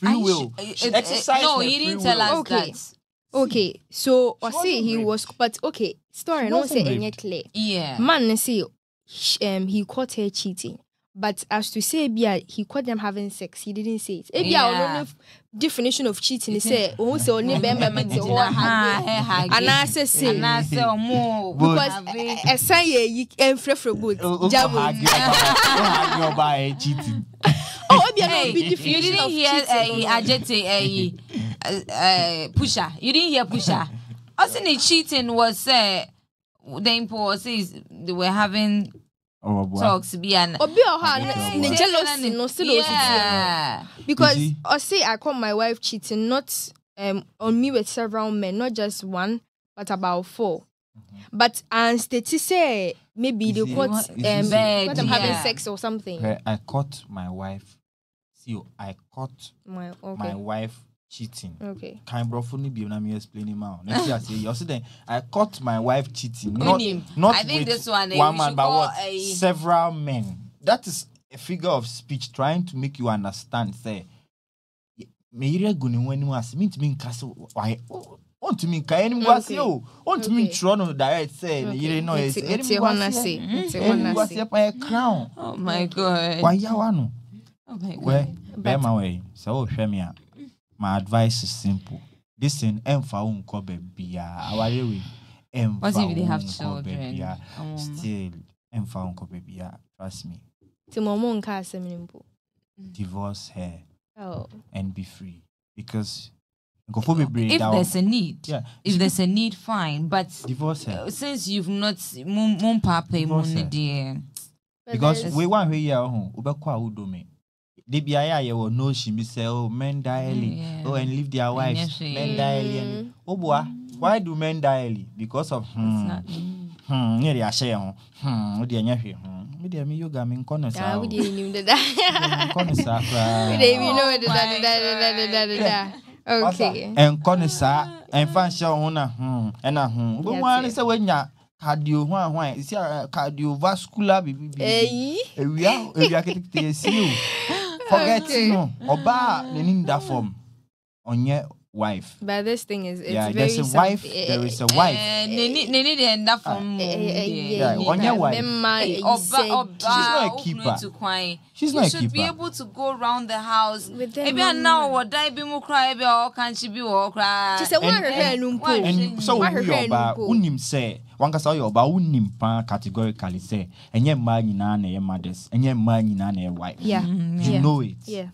free I will sh- she uh, uh, exercised No, her he didn't tell will. us Okay. that. Okay so She ɔse wasn't he raped. was but okay story She no wasn't sɛ ɛnyɛ clear Yeah. man ne say sh- um, he caught her cheating but as to say bia he caught them having sex he didn't say it ebia Yeah. ɔno ne definition of cheating is say ohun sɛ ɔne bɛrima bi te hɔ Gyina ha ha, ha, anaasɛ say anaasɛ ɔmo because yi ɛnfrɛfrɛ boat Oh, oh, jabo hug your bar- oh, hug your bar, eh, cheating. oh ebia na Hey, obi you definition didn't of hear cheating uh, Ajete uh, uh, Pusha. You didn't hear Pusha. I think the cheating was uh, the import says they were having Oh, boy. talks be an obi wɔ hɔ a Yeah. ne- ne jealousy no still yeah. yeah. because You? I say I caught my wife cheating not um on me with several men, not just one, but about 4 But and state say maybe You they see, caught what- um you see- caught them having yeah. sex or something. I caught my wife. See, I caught My, okay. my wife cheating. okay. Kind bro, for me, let me explain him out. Next year, say, you see, then I caught my wife cheating. Not, not I think with this one, eh, one man, but what? a- Several men. That is a figure of speech trying to make you understand. Say, meyere agu ne ho anim ase mentumi nka wayɛ ɔntumi nka anim gu ase o ɔntumi ntwerɛ no direct sɛ ne yere no ɔyɛ Nti- sɛ anim nti gu aseɛ. gu aseɛ pa yɛ crown Oh my god. wayawa no my wɛ bɛrima wɛ sɛ wohwɛ me a my advice is simple this thing ɛmfa wo nkɔ baabiaa awareɛ wei ɛmfa What if they have nkɔ children? baabiaa Um, still ɛmfa wo nkɔ baabiaa trust me nti ma ɔmo nka asɛm divorce her Oh. and be free because if there's a need, yeah if there's a need, fine. But divorce her uh, since you've not mum mum papa Divorce mun her. dear. But because there's- wei wanhwɛ yi a ɔho wobɛkɔ a wodome de biayɛ a yɛwɔ notion bi sɛ oh men die early. Yeah. oh and leave their wives. hwee. men die early. And woboa why do men die early? Because of It's hmm, not- mm. hmm, ne yɛde ahyɛ yɛn ho hmm, wodeɛ nyɛ hwee hmm. medeɛ me yoga menkɔ no Ah, saa o. wodeɛ wonim deda menkɔ no saa wodeɛ koraa bi know Oh deda my deda deda deda deda okay. Ɛnkɔ no saa ɛmfa nhyɛ wo ho na hmm, ɛna hmm. wobɛmu ara ne sɛ woanya cardio ho ahoa ɛsi a cardiovascular biribibibi ɛyi ewia ewia ketekete esi o forget no. Ɔbaa n'ani da fam ɔnyɛ wife but this thing is it's yeah very there's a some- wife eh, there is a wife Eh, neni neni de enda from eh, eh, eh, Yeah, yeah, on your wife. mema, eh, Oba say, She's not a keeper. need she's you not a should be able to go around the house. With them Ebi a on now man. what die bi mu cry ebi a ɔka bi wɔ cry. She said, And- "Woahwehwɛ and- no mpo." Woahwehwɛ and no sɛ mpo. wowu Wahwehwɛ yɛ no ɔbaa mpo. wonim sɛ wankasa woyɛ ɔbaa wonim paa categorically sɛ ɛnyɛ mmaa nyinaa na ɛyɛ mothers ɛnyɛ mmaa nyinaa na ɛyɛ wife you yeah. know it yeah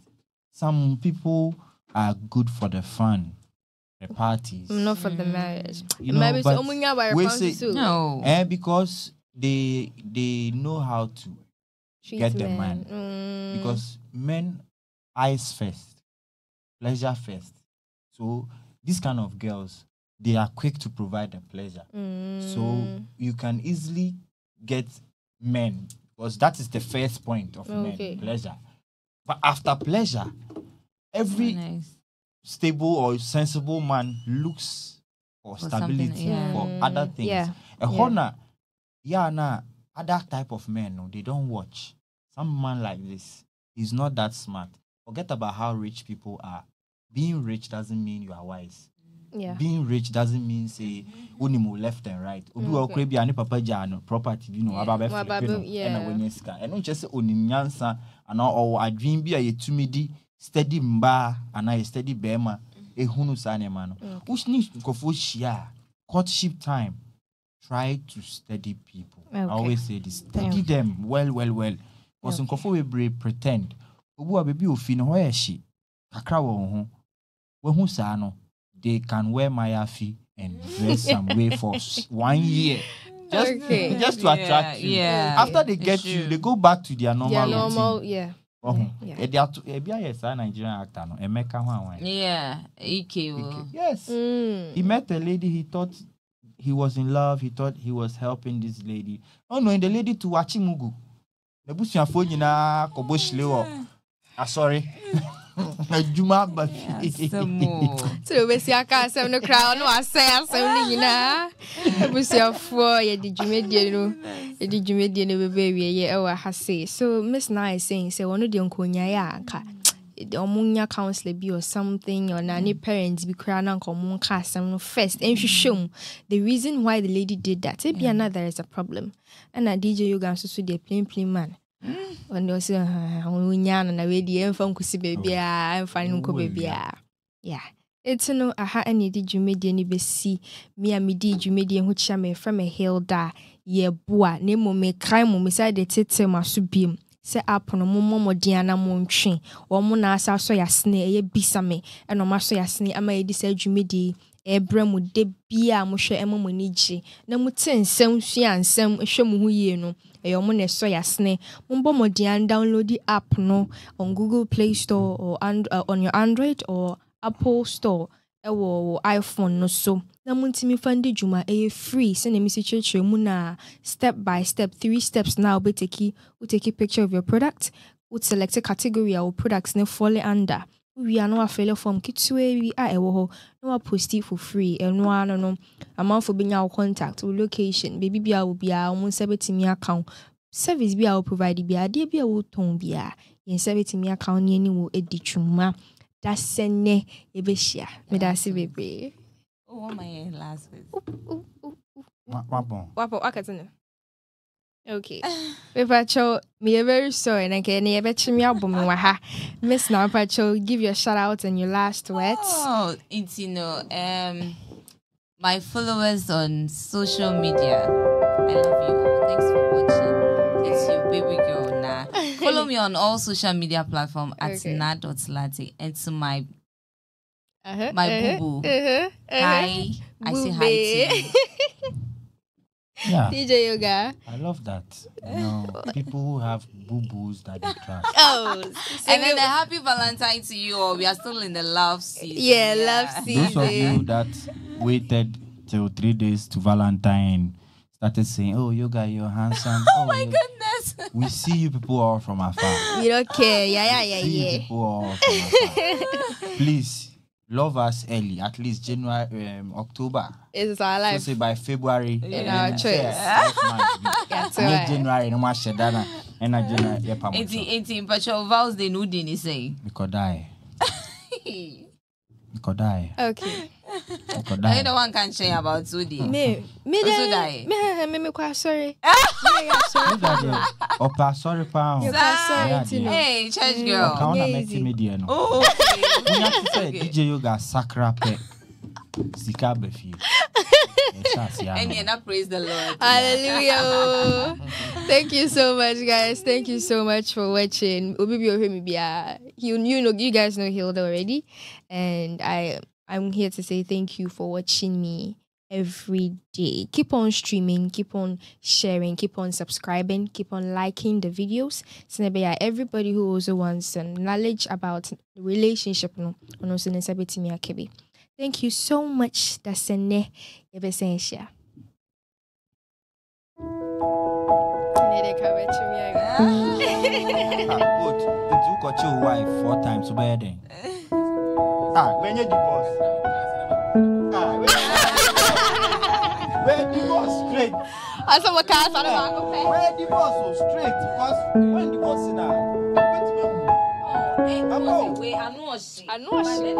some people are good for the fun the parties not for the marriage You know, maybe but so omunya ba we say- too No. and because they they know how to Treat get the man. Mm. because men eyes first pleasure first so these kind of girls they are quick to provide the pleasure so Mm. you can easily get men because that is the first point of Okay. men pleasure but after pleasure every nice. stable or sensible man looks for, For stability yeah. for Mm, other things. yeah. A Yeah. honor yeah na other type of men no they don't watch. Some man like this is not that smart. Forget about how rich people are. Being rich doesn't mean you are wise. Yeah. Being rich doesn't mean say unimu left and right. Obi wɔ Okay. kora bi a ne papa gyaa no property bi no waba Waba bɛflipe no bɛ- yeah. ɛna wanya sika ɛno nkyɛ sɛ onim nyansa anaa ɔwɔ adwene bi a yɛtumi di steady mbaa anaa yɛ steady bɛrima mm. ehunu saa nneɛma no. Mm. Okay. wosini nkɔfoɔ hyia a courtship time try to study people. I always say this study Yeah. them well well well. Because Okay. nkɔfoɔ bebree pretend obi a beebi a ofi no hɔ yɛ hye kakra wɔ wɔn ho. Wahu saa no they can wear mayafi and mm. dress some way for one year. Just Okay. just to Yeah, attract you. yeah. after they It's get you they go back to their normal yeah routine. normal yeah ɔho yeah. ɛde ato ebi ayɛ saa nigerian actor no emeka ho awan Yeah. Ike wo. yes Mm. he met a lady he thought he was in love he thought he was helping this lady oh no the lady to wachi mugu n'abusuafoɔ nyinaa kɔbɔ hyile wɔ asɔre adwuma aba Asɛm o. sɛ obɛsi aka asɛm no koraa ɔne wasɛe asɛm no nyinaa abusuafoɔ yɛde dwumadie no yɛde dwumadie no bɛbɛ awieyɛ ɛwɔ ha sei so miss na is saying sɛ ɔno deɛ nkɔnyaeɛ a anka ɔmo nya counselor bi or something ɔna ne parents bi koraa na nka ɔmo nka asɛm no first nhwehwɛ mu the reason why the lady did that. Ebia na there is a problem. Ɛna dj yoga nso so deɛ plain plain man ɔne ɔsɛ ɔnya no na wedi ɛmfa nkosi baabiaa ɛmfa no nkɔ baabiaa yeah ɛti no aha ɛne yɛde dwumadie no bɛsi me a medii dwumadie ho kyia me ɛfrɛ me hilda. Yɛboa. Na mmom mekae mo mesa de tete so biom. Sɛ app no mommɔ mmɔden a na montwe. Ɔmo na asa asɔ yɛasene ɛyɛ bisa me. Ɛna ɔmo asɔ yɛasene ama yɛde saa dwumadie ɛbrɛ mu da bia a mohwɛ ɛma mo ani gye. Na mote nsɛm sua nsɛm hwɛ mo ho yie no ɛyɛ ɔmo na ɛsɔ yɛasene mombɔ mmɔden a download the app no on google play store or and, uh, on your android or apple store ɛwɔ wɔ iphone no so. Na montumi fa ndi dwuma ɛyɛ free. Sɛnea mesi kyerɛkyerɛ mu na step by step three steps na wobɛtaki wotaki picture of your product would select a category a wo products ne fall under wowie a na wafɛlɛ form ketewa bi a ɛwɔ hɔ na waposti for free. Ɛno ara no no amanfo bɛnya wo contact wo location baabi bia wo biara wo nsa bɛtumi aka wo. Service bi a wo provide biara adeɛ bi a wotɔn biara yɛn nsa bɛtumi aka wo ne ani wo adi dwuma da sɛ nnɛ yɛbɛhyia. Meda ase bebree. Oh, wabɔn. wapɔ wakɛte no okay mepakyɛw meyɛ very sorry na nkɛ ne yɛbɛkye me abɔ me wɔ ha miss na mepakyɛw give your shout out and your last words Oh, it's you know, um, my followers on social media. I love you all. Thanks for watching. It's your baby girl Na. Follow me on all social media platforms at Okay. na.latte and to my Uh-huh, my uh-huh, boo-boo. uh-huh, uh-huh. hi. I say hi to you. Yeah, DJ Yoga. I love that. You know, people who have boo boos that they trust. Oh, And then a happy Valentine to you all. We are still in the love season. Yeah, love season. Those of you that waited till three days to Valentine started saying, "Oh, yoga, you're handsome." Oh My you- goodness. We see you people all from afar. You don't care. Yeah, yeah, yeah, we see you yeah. people all from afar. Please love us early, at least January, um, October. It's our life. So say by February, In eh, our choice. twelve months bi. Right. January no ma hyɛ da na ɛna January yɛ pa Eighteen, eighteen, but your vows they know didn't say. Mekɔdae. Mekɔdae. Okay. I Mekɔdae. know one can share about Sudi. Me, me, Also de- die. me, me, me, kwa sorry. Me, yeah, sorry. Woda deɛ, ɔpɛ asɔre paa o. You Sir. kwa sorry, Yeah, Tino. Hey, church Mm. girl. Ɔka wo na Nyɛ mɛte easy. me deɛ no. Oh, okay. Wonya te sɛ Okay. DJ Yoga sakra pɛ. Sika aba fie. Yɛhyɛ ase ano. And you not praise the Lord. Hallelujah. Oh. Thank you so much, guys. Thank you so much for watching. Obi bi ohwe. You you know you guys know Hilda already. And I I'm here to say thank you for watching me every day. Keep on streaming, keep on sharing, keep on subscribing, keep on liking the videos. Sinebea, everybody who also wants some knowledge about the relationship no, ono so ne nsa. Thank you so much. That's ene yebesensha. Ah, good. Nti wokɔkye wo wife four times dɛn? Ah, wɛnyɛ divorce. Ah, wɛnyɛ- wɛyɛ divorce straight. I saw what Asa wakasa na baako pɛ. Wɛyɛ divorce o straight because when divorce. Oh, hey, Mama. wait, I know she. I know she.